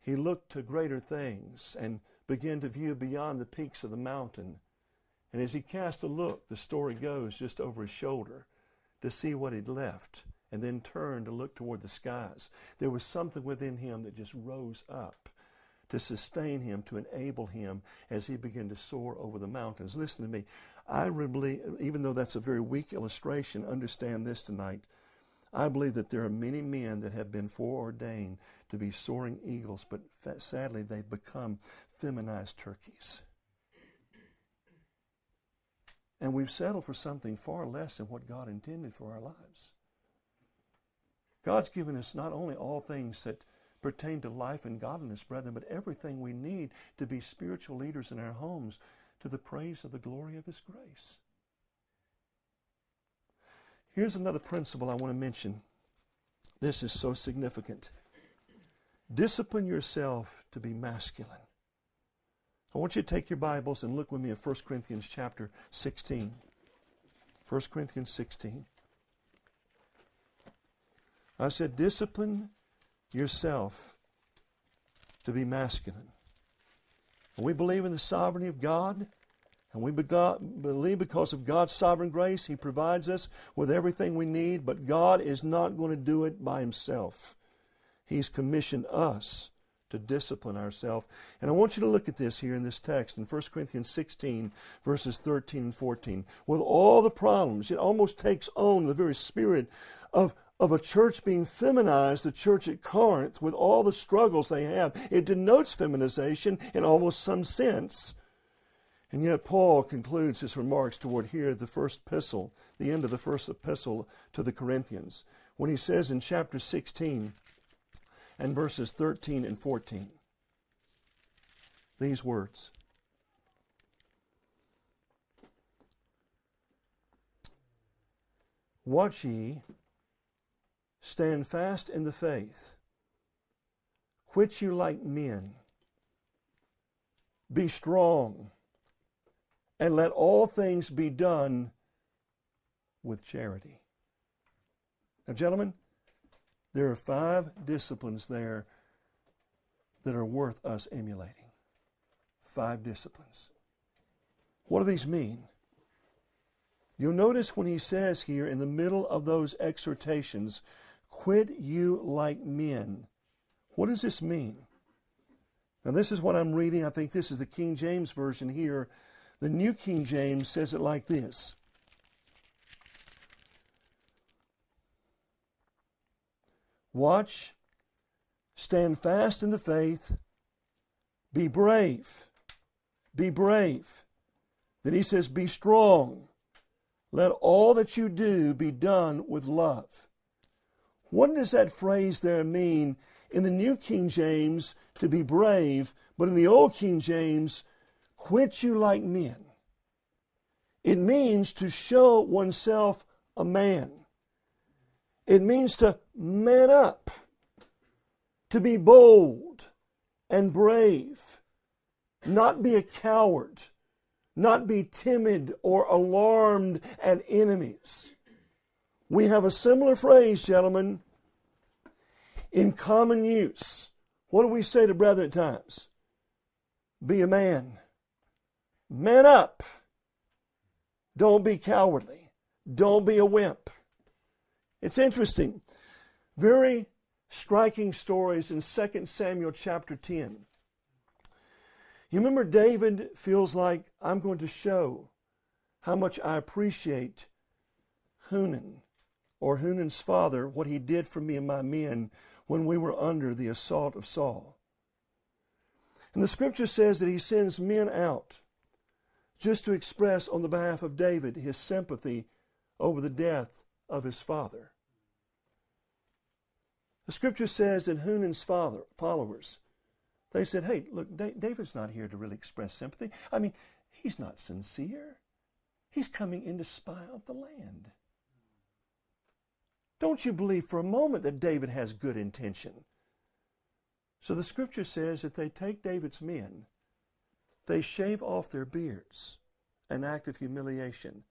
he looked to greater things and began to view beyond the peaks of the mountain. And as he cast a look, the story goes just over his shoulder to see what he'd left and then turned to look toward the skies. There was something within him that just rose up to sustain him, to enable him as he began to soar over the mountains. Listen to me. I really, even though that's a very weak illustration, understand this tonight. I believe that there are many men that have been foreordained to be soaring eagles, but sadly they've become feminized turkeys. And we've settled for something far less than what God intended for our lives. God's given us not only all things that pertain to life and godliness, brethren, but everything we need to be spiritual leaders in our homes to the praise of the glory of His grace. Here's another principle I want to mention. This is so significant. Discipline yourself to be masculine. I want you to take your Bibles and look with me at 1 Corinthians chapter 16. 1 Corinthians 16. I said, discipline yourself to be masculine. And we believe in the sovereignty of God, and we believe because of God's sovereign grace, He provides us with everything we need, but God is not going to do it by Himself. He's commissioned us to discipline ourselves. And I want you to look at this here in this text in 1 Corinthians 16, verses 13 and 14. With all the problems, it almost takes on the very spirit of, of a church being feminized, the church at Corinth, with all the struggles they have. It denotes feminization in almost some sense. And yet, Paul concludes his remarks toward here, the first epistle, the end of the first epistle to the Corinthians, when he says in chapter 16 and verses 13 and 14 these words Watch ye Stand fast in the faith. Quit you like men. Be strong. And let all things be done with charity. Now, gentlemen, there are five disciplines there that are worth us emulating. Five disciplines. What do these mean? You'll notice when he says here in the middle of those exhortations, Quit you like men. What does this mean? Now, this is what I'm reading. I think this is the King James Version here. The New King James says it like this Watch, stand fast in the faith, be brave, be brave. Then he says, Be strong. Let all that you do be done with love. What does that phrase there mean in the New King James to be brave, but in the Old King James, quit you like men? It means to show oneself a man. It means to man up, to be bold and brave, not be a coward, not be timid or alarmed at enemies. We have a similar phrase, gentlemen, in common use. What do we say to brethren at times? Be a man. Man up. Don't be cowardly. Don't be a wimp. It's interesting. Very striking stories in 2 Samuel chapter 10. You remember David feels like I'm going to show how much I appreciate Hanun or Hanun's father what he did for me and my men when we were under the assault of Saul. And the scripture says that he sends men out just to express on the behalf of David his sympathy over the death of his father. The scripture says that Hanun's father, followers, they said, hey, look, David's not here to really express sympathy. I mean, he's not sincere. He's coming in to spy out the land. Don't you believe for a moment that David has good intention. So the scripture says that they take David's men, they shave off their beards, an act of humiliation,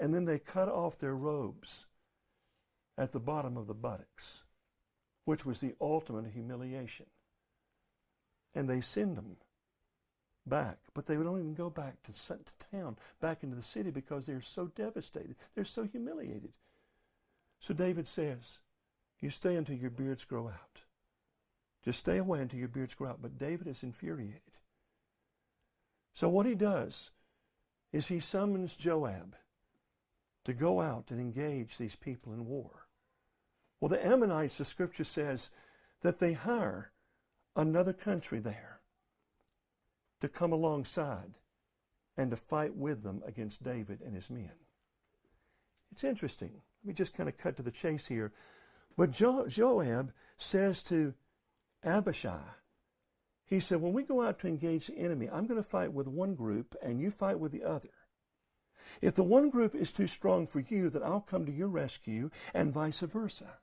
and then they cut off their robes at the bottom of the buttocks. which was the ultimate humiliation. And they send them back, but they don't even go back to, to town, back into the city because they're so devastated. They're so humiliated. So David says, You stay until your beards grow out. Just stay away until your beards grow out. But David is infuriated. So what he does is he summons Joab to go out and engage these people in war. Well, the Ammonites, the scripture says that they hire another country there to come alongside and to fight with them against David and his men. It's interesting. Let me just kind of cut to the chase here. But jo- Joab says to Abishai, he said, When we go out to engage the enemy, I'm going to fight with one group and you fight with the other. If the one group is too strong for you, then I'll come to your rescue and vice versa.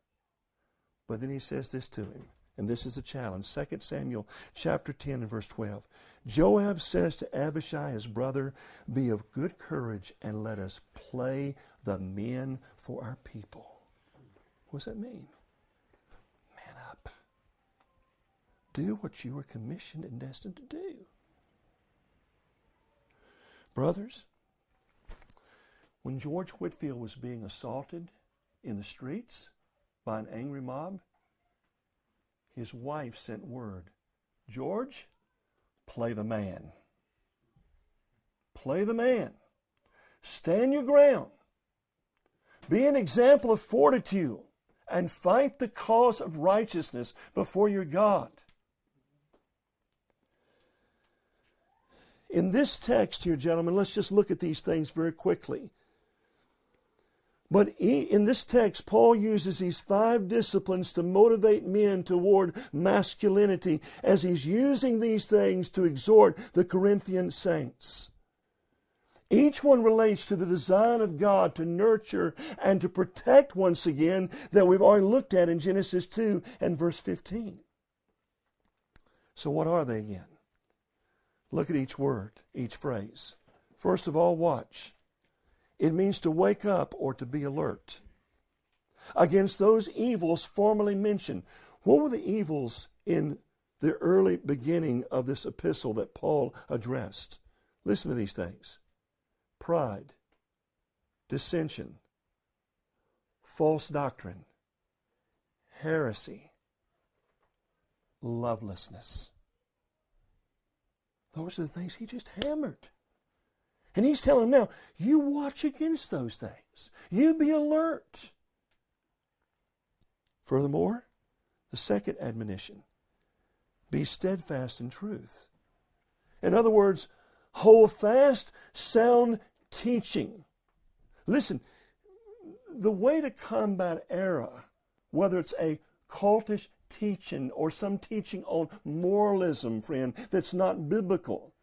But then he says this to him, and this is a challenge. 2 Samuel chapter 10 and verse 12. Joab says to Abishai, his brother, Be of good courage and let us play the men for our people. What does that mean? Man up. Do what you were commissioned and destined to do. Brothers, when George Whitefield was being assaulted in the streets by an angry mob, his wife sent word George, play the man. Play the man. Stand your ground. Be an example of fortitude and fight the cause of righteousness before your God. In this text here, gentlemen, let's just look at these things very quickly. But in this text, Paul uses these five disciplines to motivate men toward masculinity as he's using these things to exhort the Corinthian saints. Each one relates to the design of God to nurture and to protect once again that we've already looked at in Genesis 2 and verse 15. So, what are they again? Look at each word, each phrase. First of all, watch. It means to wake up or to be alert. Against those evils formerly mentioned. What were the evils in the early beginning of this epistle that Paul addressed? Listen to these things pride, dissension, false doctrine, heresy, lovelessness. Those are the things he just hammered. And he's telling them now, you watch against those things. You be alert. Furthermore, the second admonition be steadfast in truth. In other words, hold fast sound teaching. Listen, the way to combat error, whether it's a cultish teaching or some teaching on moralism, friend, that's not biblical,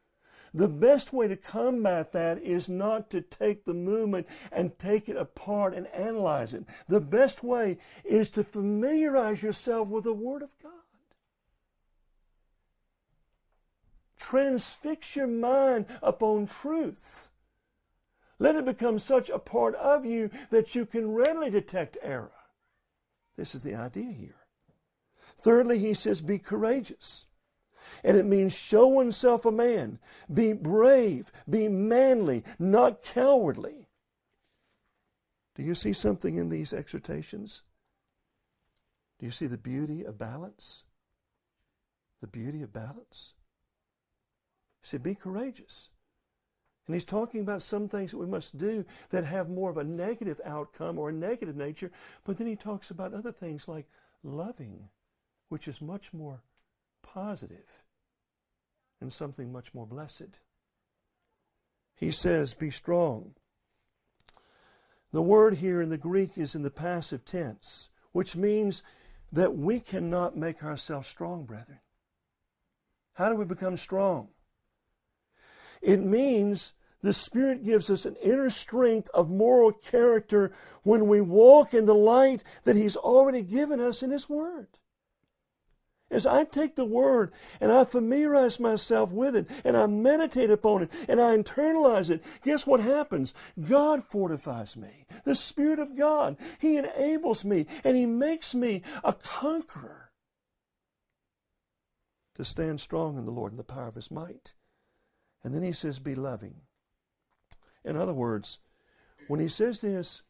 the best way to combat that is not to take the movement and take it apart and analyze it. The best way is to familiarize yourself with the Word of God. Transfix your mind upon truth. Let it become such a part of you that you can readily detect error. This is the idea here. Thirdly, he says, be courageous. And it means show oneself a man. Be brave. Be manly, not cowardly. Do you see something in these exhortations? Do you see the beauty of balance? The beauty of balance? He said, Be courageous. And he's talking about some things that we must do that have more of a negative outcome or a negative nature, but then he talks about other things like loving, which is much more positive and something much more blessed. He says, Be strong. The word here in the Greek is in the passive tense, which means that we cannot make ourselves strong, brethren. How do we become strong? It means the Spirit gives us an inner strength of moral character when we walk in the light that He's already given us in His Word. As I take the Word and I familiarize myself with it and I meditate upon it and I internalize it, guess what happens? God fortifies me. The Spirit of God, He enables me and He makes me a conqueror to stand strong in the Lord and the power of His might. And then He says, Be loving. In other words, when He says this,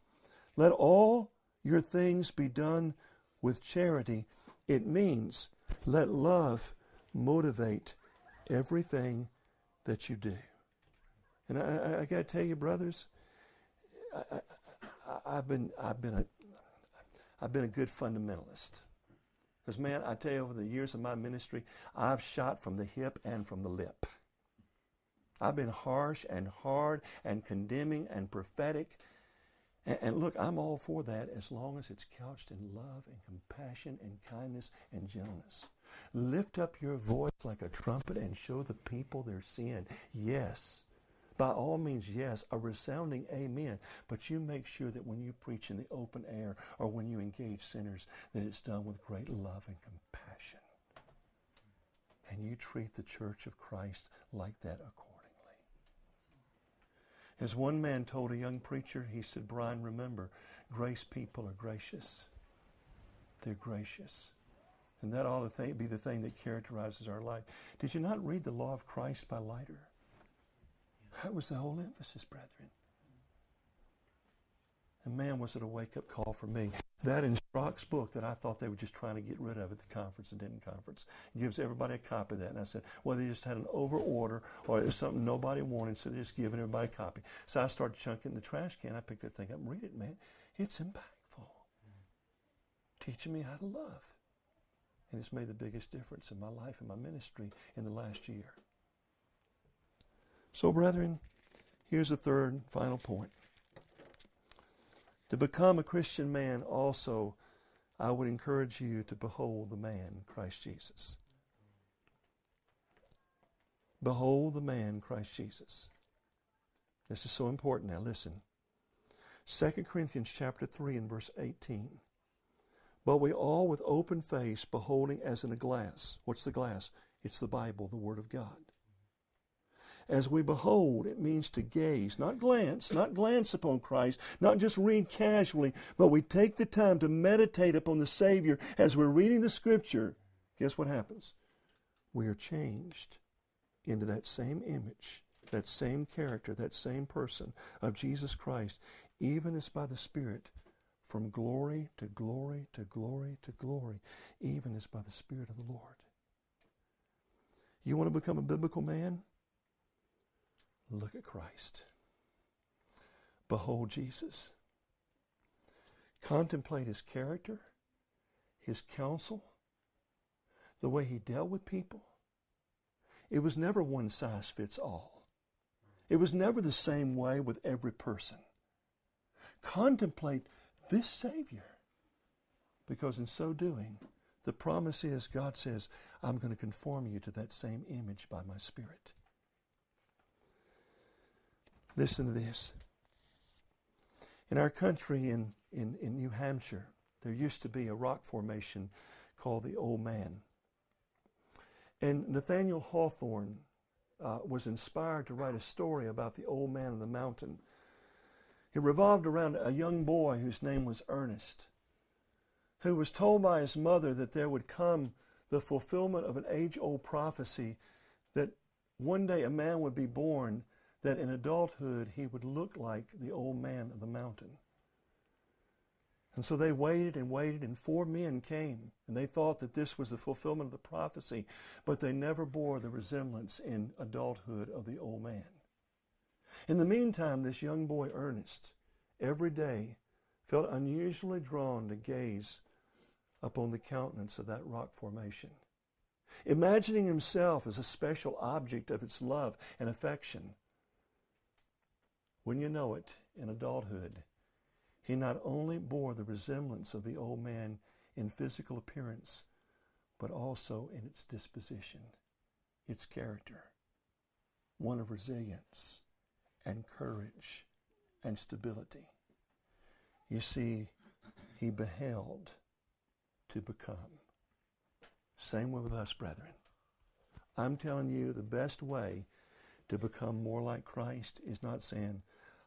let all your things be done with charity, it means let love motivate everything that you do. And I, I, I got to tell you, brothers, I, have been I've been a I've been a good fundamentalist. Because man, I tell you, over the years of my ministry, I've shot from the hip and from the lip. I've been harsh and hard and condemning and prophetic and, and, look, I'm all for that as long as it's couched in love and compassion and kindness and gentleness. Lift up your voice like a trumpet and show the people their sin. Yes. By all means, yes, a resounding amen. But you make sure that when you preach in the open air or when you engage sinners, that it's done with great love and compassion. And you treat the church of Christ like that accordingly. As one man told a young preacher, he said, Brian, remember, grace people are gracious. They're gracious. And that ought to be the thing that characterizes our life. Did you not read the law of Christ by Leiter? That was the whole emphasis, brethren. And man, was it a wake up call for me. That in Strauch's book that I thought they were just trying to get rid of at the conference and didn't conference gives everybody a copy of that. And I said, well, they just had an over order or it was something nobody wanted, so they're just giving everybody a copy. So I started chunking in the trash can. I picked that thing up and read it, man. It's impactful. Teaching me how to love. And it's made the biggest difference in my life and my ministry in the last year. So, brethren, here's the third final point. To become a Christian man, also, I would encourage you to behold the man, Christ Jesus. Behold the man, Christ Jesus. This is so important now. Listen. 2 Corinthians chapter 3 and verse 18. But we all with open face, beholding as in a glass. What's the glass? It's the Bible, the Word of God as we behold. It means to gaze, not glance, not glance upon Christ, not just read casually, but we take the time to meditate upon the Savior as we're reading the Scripture. Guess what happens? We are changed into that same image, that same character, that same person of Jesus Christ, even as by the Spirit, from glory to glory to glory to glory, even as by the Spirit of the Lord. You want to become a biblical man? Look at Christ. Behold Jesus. Contemplate his character, his counsel, the way he dealt with people. It was never one size fits all. It was never the same way with every person. Contemplate this Savior. Because in so doing, the promise is God says, I'm going to conform you to that same image by my Spirit. Listen to this. In our country, in, in, in New Hampshire, there used to be a rock formation called the Old Man. And Nathaniel Hawthorne uh, was inspired to write a story about the old man of the mountain. It revolved around a young boy whose name was Ernest, who was told by his mother that there would come the fulfillment of an age old prophecy that one day a man would be born that in adulthood he would look like the old man of the mountain. And so they waited and waited, and four men came, and they thought that this was the fulfillment of the prophecy, but they never bore the resemblance in adulthood of the old man. In the meantime, this young boy, Ernest, every day felt unusually drawn to gaze upon the countenance of that rock formation, imagining himself as a special object of its love and affection. When you know it, in adulthood, he not only bore the resemblance of the old man in physical appearance, but also in its disposition, its character, one of resilience and courage and stability. You see, he beheld to become. Same way with us, brethren. I'm telling you, the best way to become more like Christ is not saying,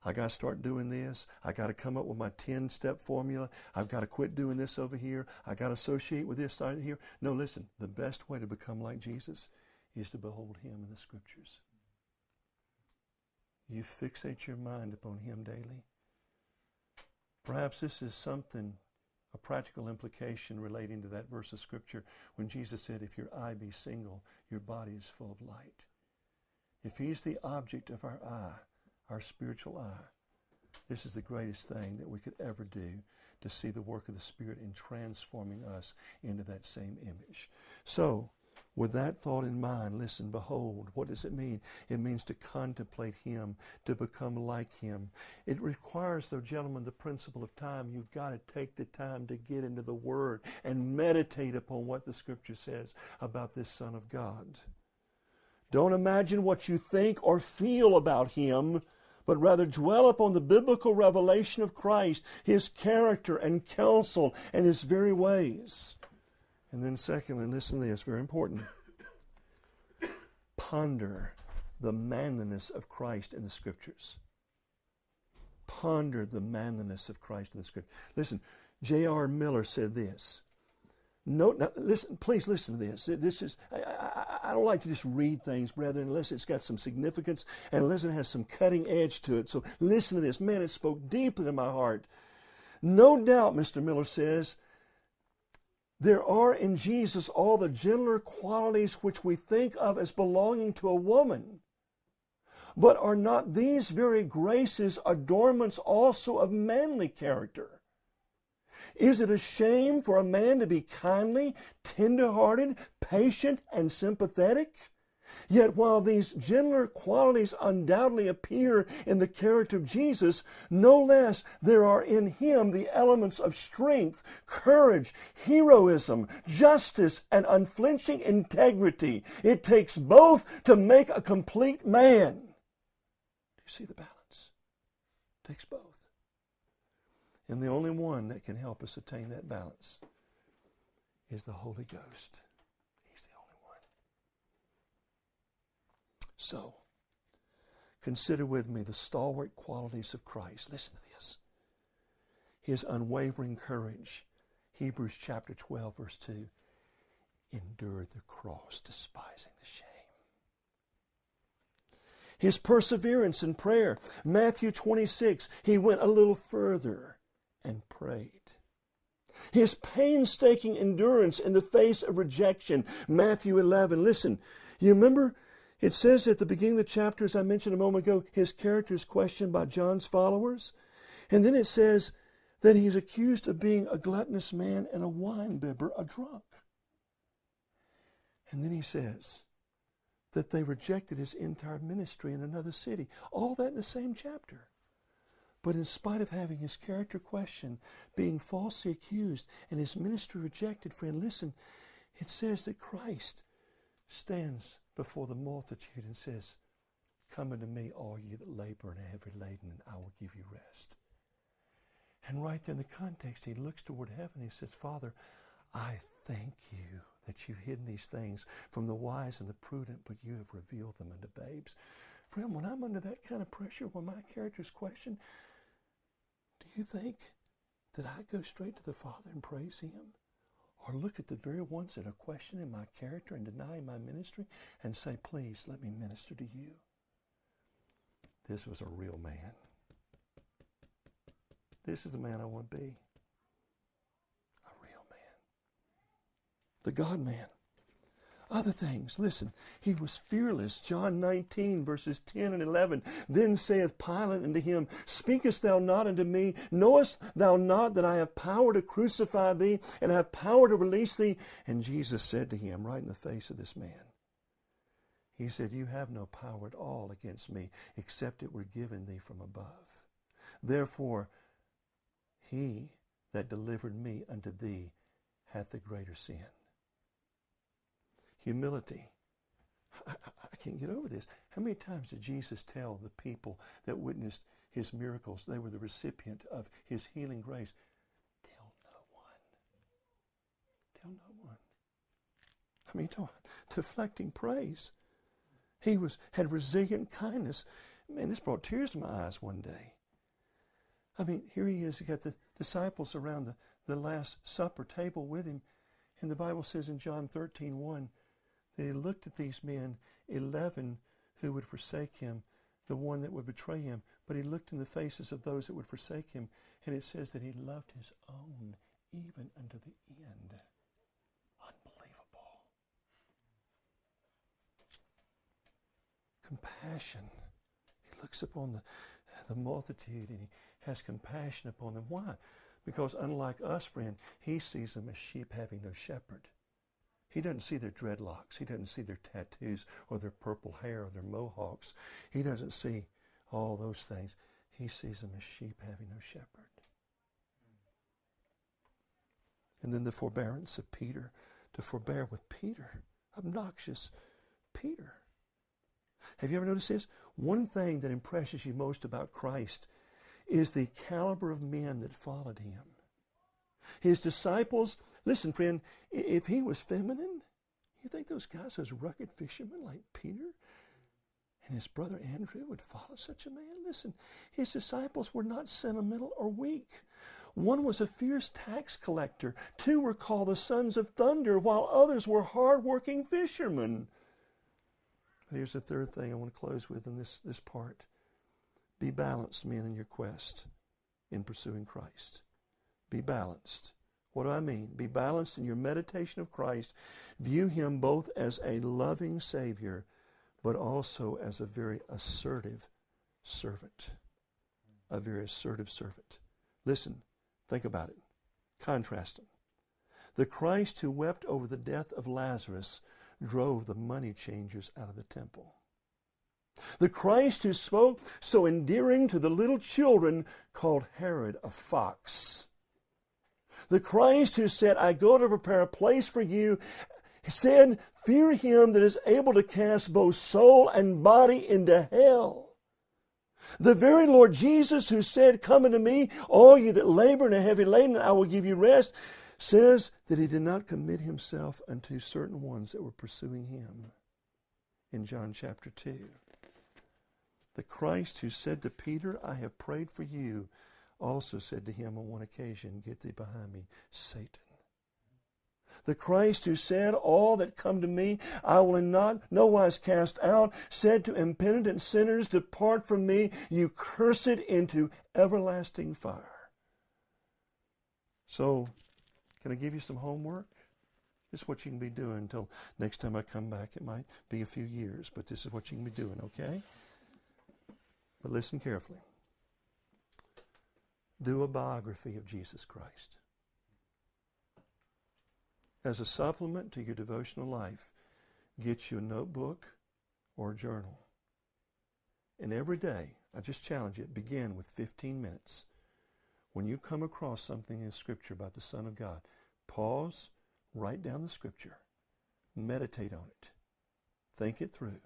I got to start doing this. I got to come up with my 10 step formula. I've got to quit doing this over here. I got to associate with this side here. No, listen, the best way to become like Jesus is to behold Him in the Scriptures. You fixate your mind upon Him daily. Perhaps this is something, a practical implication relating to that verse of Scripture when Jesus said, If your eye be single, your body is full of light. If He's the object of our eye, our spiritual eye, this is the greatest thing that we could ever do to see the work of the Spirit in transforming us into that same image. So, with that thought in mind, listen, behold, what does it mean? It means to contemplate Him, to become like Him. It requires, though, gentlemen, the principle of time. You've got to take the time to get into the Word and meditate upon what the Scripture says about this Son of God. Don't imagine what you think or feel about Him, but rather dwell upon the biblical revelation of Christ, His character and counsel, and His very ways. And then, secondly, listen to this, very important. Ponder the manliness of Christ in the Scriptures. Ponder the manliness of Christ in the Scriptures. Listen, J.R. Miller said this. Note, now, listen, please listen to this. This is, I, I, I, don't like to just read things, brethren, unless it's got some significance and unless it has some cutting edge to it. So listen to this. Man, it spoke deeply to my heart. No doubt, Mr. Miller says, there are in Jesus all the gentler qualities which we think of as belonging to a woman. But are not these very graces adornments also of manly character? Is it a shame for a man to be kindly, tender-hearted, patient, and sympathetic? Yet while these gentler qualities undoubtedly appear in the character of Jesus, no less there are in him the elements of strength, courage, heroism, justice, and unflinching integrity. It takes both to make a complete man. Do you see the balance? It takes both. And the only one that can help us attain that balance is the Holy Ghost. He's the only one. So, consider with me the stalwart qualities of Christ. Listen to this. His unwavering courage. Hebrews chapter 12, verse 2. Endured the cross, despising the shame. His perseverance in prayer. Matthew 26, he went a little further and prayed. His painstaking endurance in the face of rejection. Matthew 11. Listen, you remember it says at the beginning of the chapter, as I mentioned a moment ago, his character is questioned by John's followers. And then it says that he's accused of being a gluttonous man and a wine bibber, a drunk. And then he says that they rejected his entire ministry in another city. All that in the same chapter. But in spite of having his character questioned, being falsely accused, and his ministry rejected, friend, listen, it says that Christ stands before the multitude and says, Come unto me, all ye that labor and are heavy laden, and I will give you rest. And right there in the context, he looks toward heaven. He says, Father, I thank you that you've hidden these things from the wise and the prudent, but you have revealed them unto babes. Friend, when I'm under that kind of pressure, when my character is questioned, you think that I go straight to the Father and praise Him? Or look at the very ones that are questioning my character and denying my ministry and say, please let me minister to you. This was a real man. This is the man I want to be. A real man. The God man. Other things, listen, he was fearless. John 19, verses 10 and 11. Then saith Pilate unto him, Speakest thou not unto me? Knowest thou not that I have power to crucify thee and have power to release thee? And Jesus said to him, right in the face of this man, He said, You have no power at all against me, except it were given thee from above. Therefore, he that delivered me unto thee hath the greater sin humility. I, I, can't get over this. How many times did Jesus tell the people that witnessed his miracles, they were the recipient of his healing grace? Tell no one. Tell no one. I mean, deflecting praise. He was had resilient kindness. Man, this brought tears to my eyes one day. I mean, here he is. He got the disciples around the, the Last Supper table with him. And the Bible says in John 13, 1, that he looked at these men, 11 who would forsake him, the one that would betray him. But he looked in the faces of those that would forsake him. And it says that he loved his own even unto the end. Unbelievable. Compassion. He looks upon the, the multitude and he has compassion upon them. Why? Because unlike us, friend, he sees them as sheep having no shepherd. He doesn't see their dreadlocks. He doesn't see their tattoos or their purple hair or their mohawks. He doesn't see all those things. He sees them as sheep having no shepherd. And then the forbearance of Peter to forbear with Peter, obnoxious Peter. Have you ever noticed this? One thing that impresses you most about Christ is the caliber of men that followed him. His disciples, listen, friend, if he was feminine, you think those guys, those rugged fishermen like Peter and his brother Andrew would follow such a man? Listen, his disciples were not sentimental or weak. One was a fierce tax collector. Two were called the sons of thunder, while others were hard-working fishermen. Here's the third thing I want to close with in this, this part. Be balanced, men, in your quest in pursuing Christ. Be balanced. What do I mean? Be balanced in your meditation of Christ. View Him both as a loving Savior, but also as a very assertive servant. A very assertive servant. Listen, think about it. Contrast them. The Christ who wept over the death of Lazarus drove the money changers out of the temple. The Christ who spoke so endearing to the little children called Herod a fox. The Christ who said, I go to prepare a place for you, said, Fear him that is able to cast both soul and body into hell. The very Lord Jesus who said, Come unto me, all you that labor and are heavy laden, I will give you rest, says that he did not commit himself unto certain ones that were pursuing him in John chapter 2. The Christ who said to Peter, I have prayed for you, also said to him on one occasion, Get thee behind me, Satan. The Christ who said, All that come to me I will in not no wise cast out, said to impenitent sinners, Depart from me, you cursed, into everlasting fire. So, can I give you some homework? This is what you can be doing until next time I come back. It might be a few years, but this is what you can be doing, okay? But listen carefully. Do a biography of Jesus Christ. As a supplement to your devotional life, get you a notebook or a journal. And every day, I just challenge you, begin with 15 minutes. When you come across something in Scripture about the Son of God, pause, write down the Scripture, meditate on it, think it through.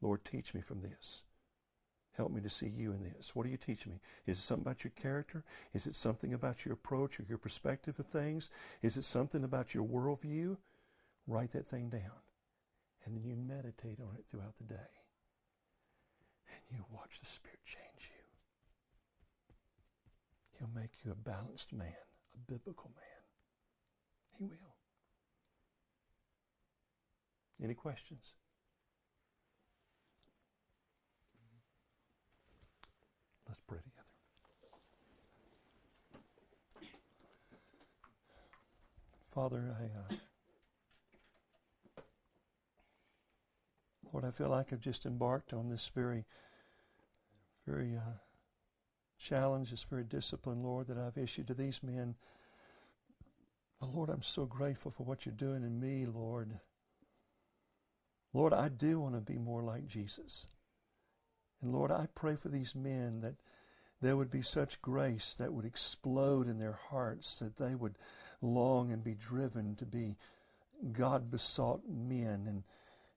Lord, teach me from this. Help me to see you in this. What are you teaching me? Is it something about your character? Is it something about your approach or your perspective of things? Is it something about your worldview? Write that thing down. And then you meditate on it throughout the day. And you watch the Spirit change you. He'll make you a balanced man, a biblical man. He will. Any questions? Let's pray together. Father, I, uh, Lord, I feel like I've just embarked on this very, very uh, challenge, this very discipline, Lord, that I've issued to these men. But Lord, I'm so grateful for what you're doing in me, Lord. Lord, I do want to be more like Jesus. And Lord, I pray for these men that there would be such grace that would explode in their hearts, that they would long and be driven to be God besought men. And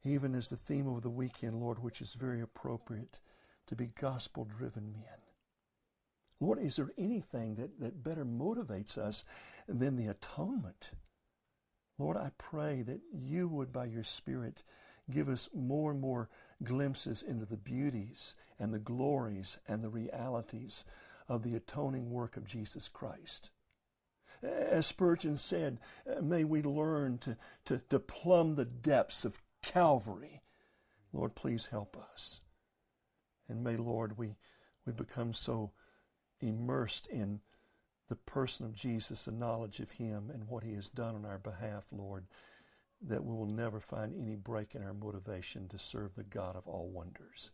even as the theme of the weekend, Lord, which is very appropriate, to be gospel driven men. Lord, is there anything that, that better motivates us than the atonement Lord, I pray that you would, by your Spirit, give us more and more glimpses into the beauties and the glories and the realities of the atoning work of Jesus Christ. As Spurgeon said, uh, may we learn to, to, to plumb the depths of Calvary. Lord, please help us. And may, Lord, we, we become so immersed in the person of Jesus, the knowledge of Him, and what He has done on our behalf, Lord, that we will never find any break in our motivation to serve the God of all wonders.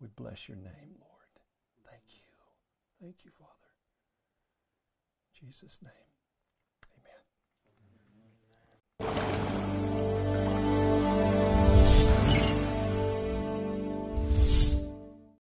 We bless your name, Lord. Thank you. Thank you, Father. In Jesus' name.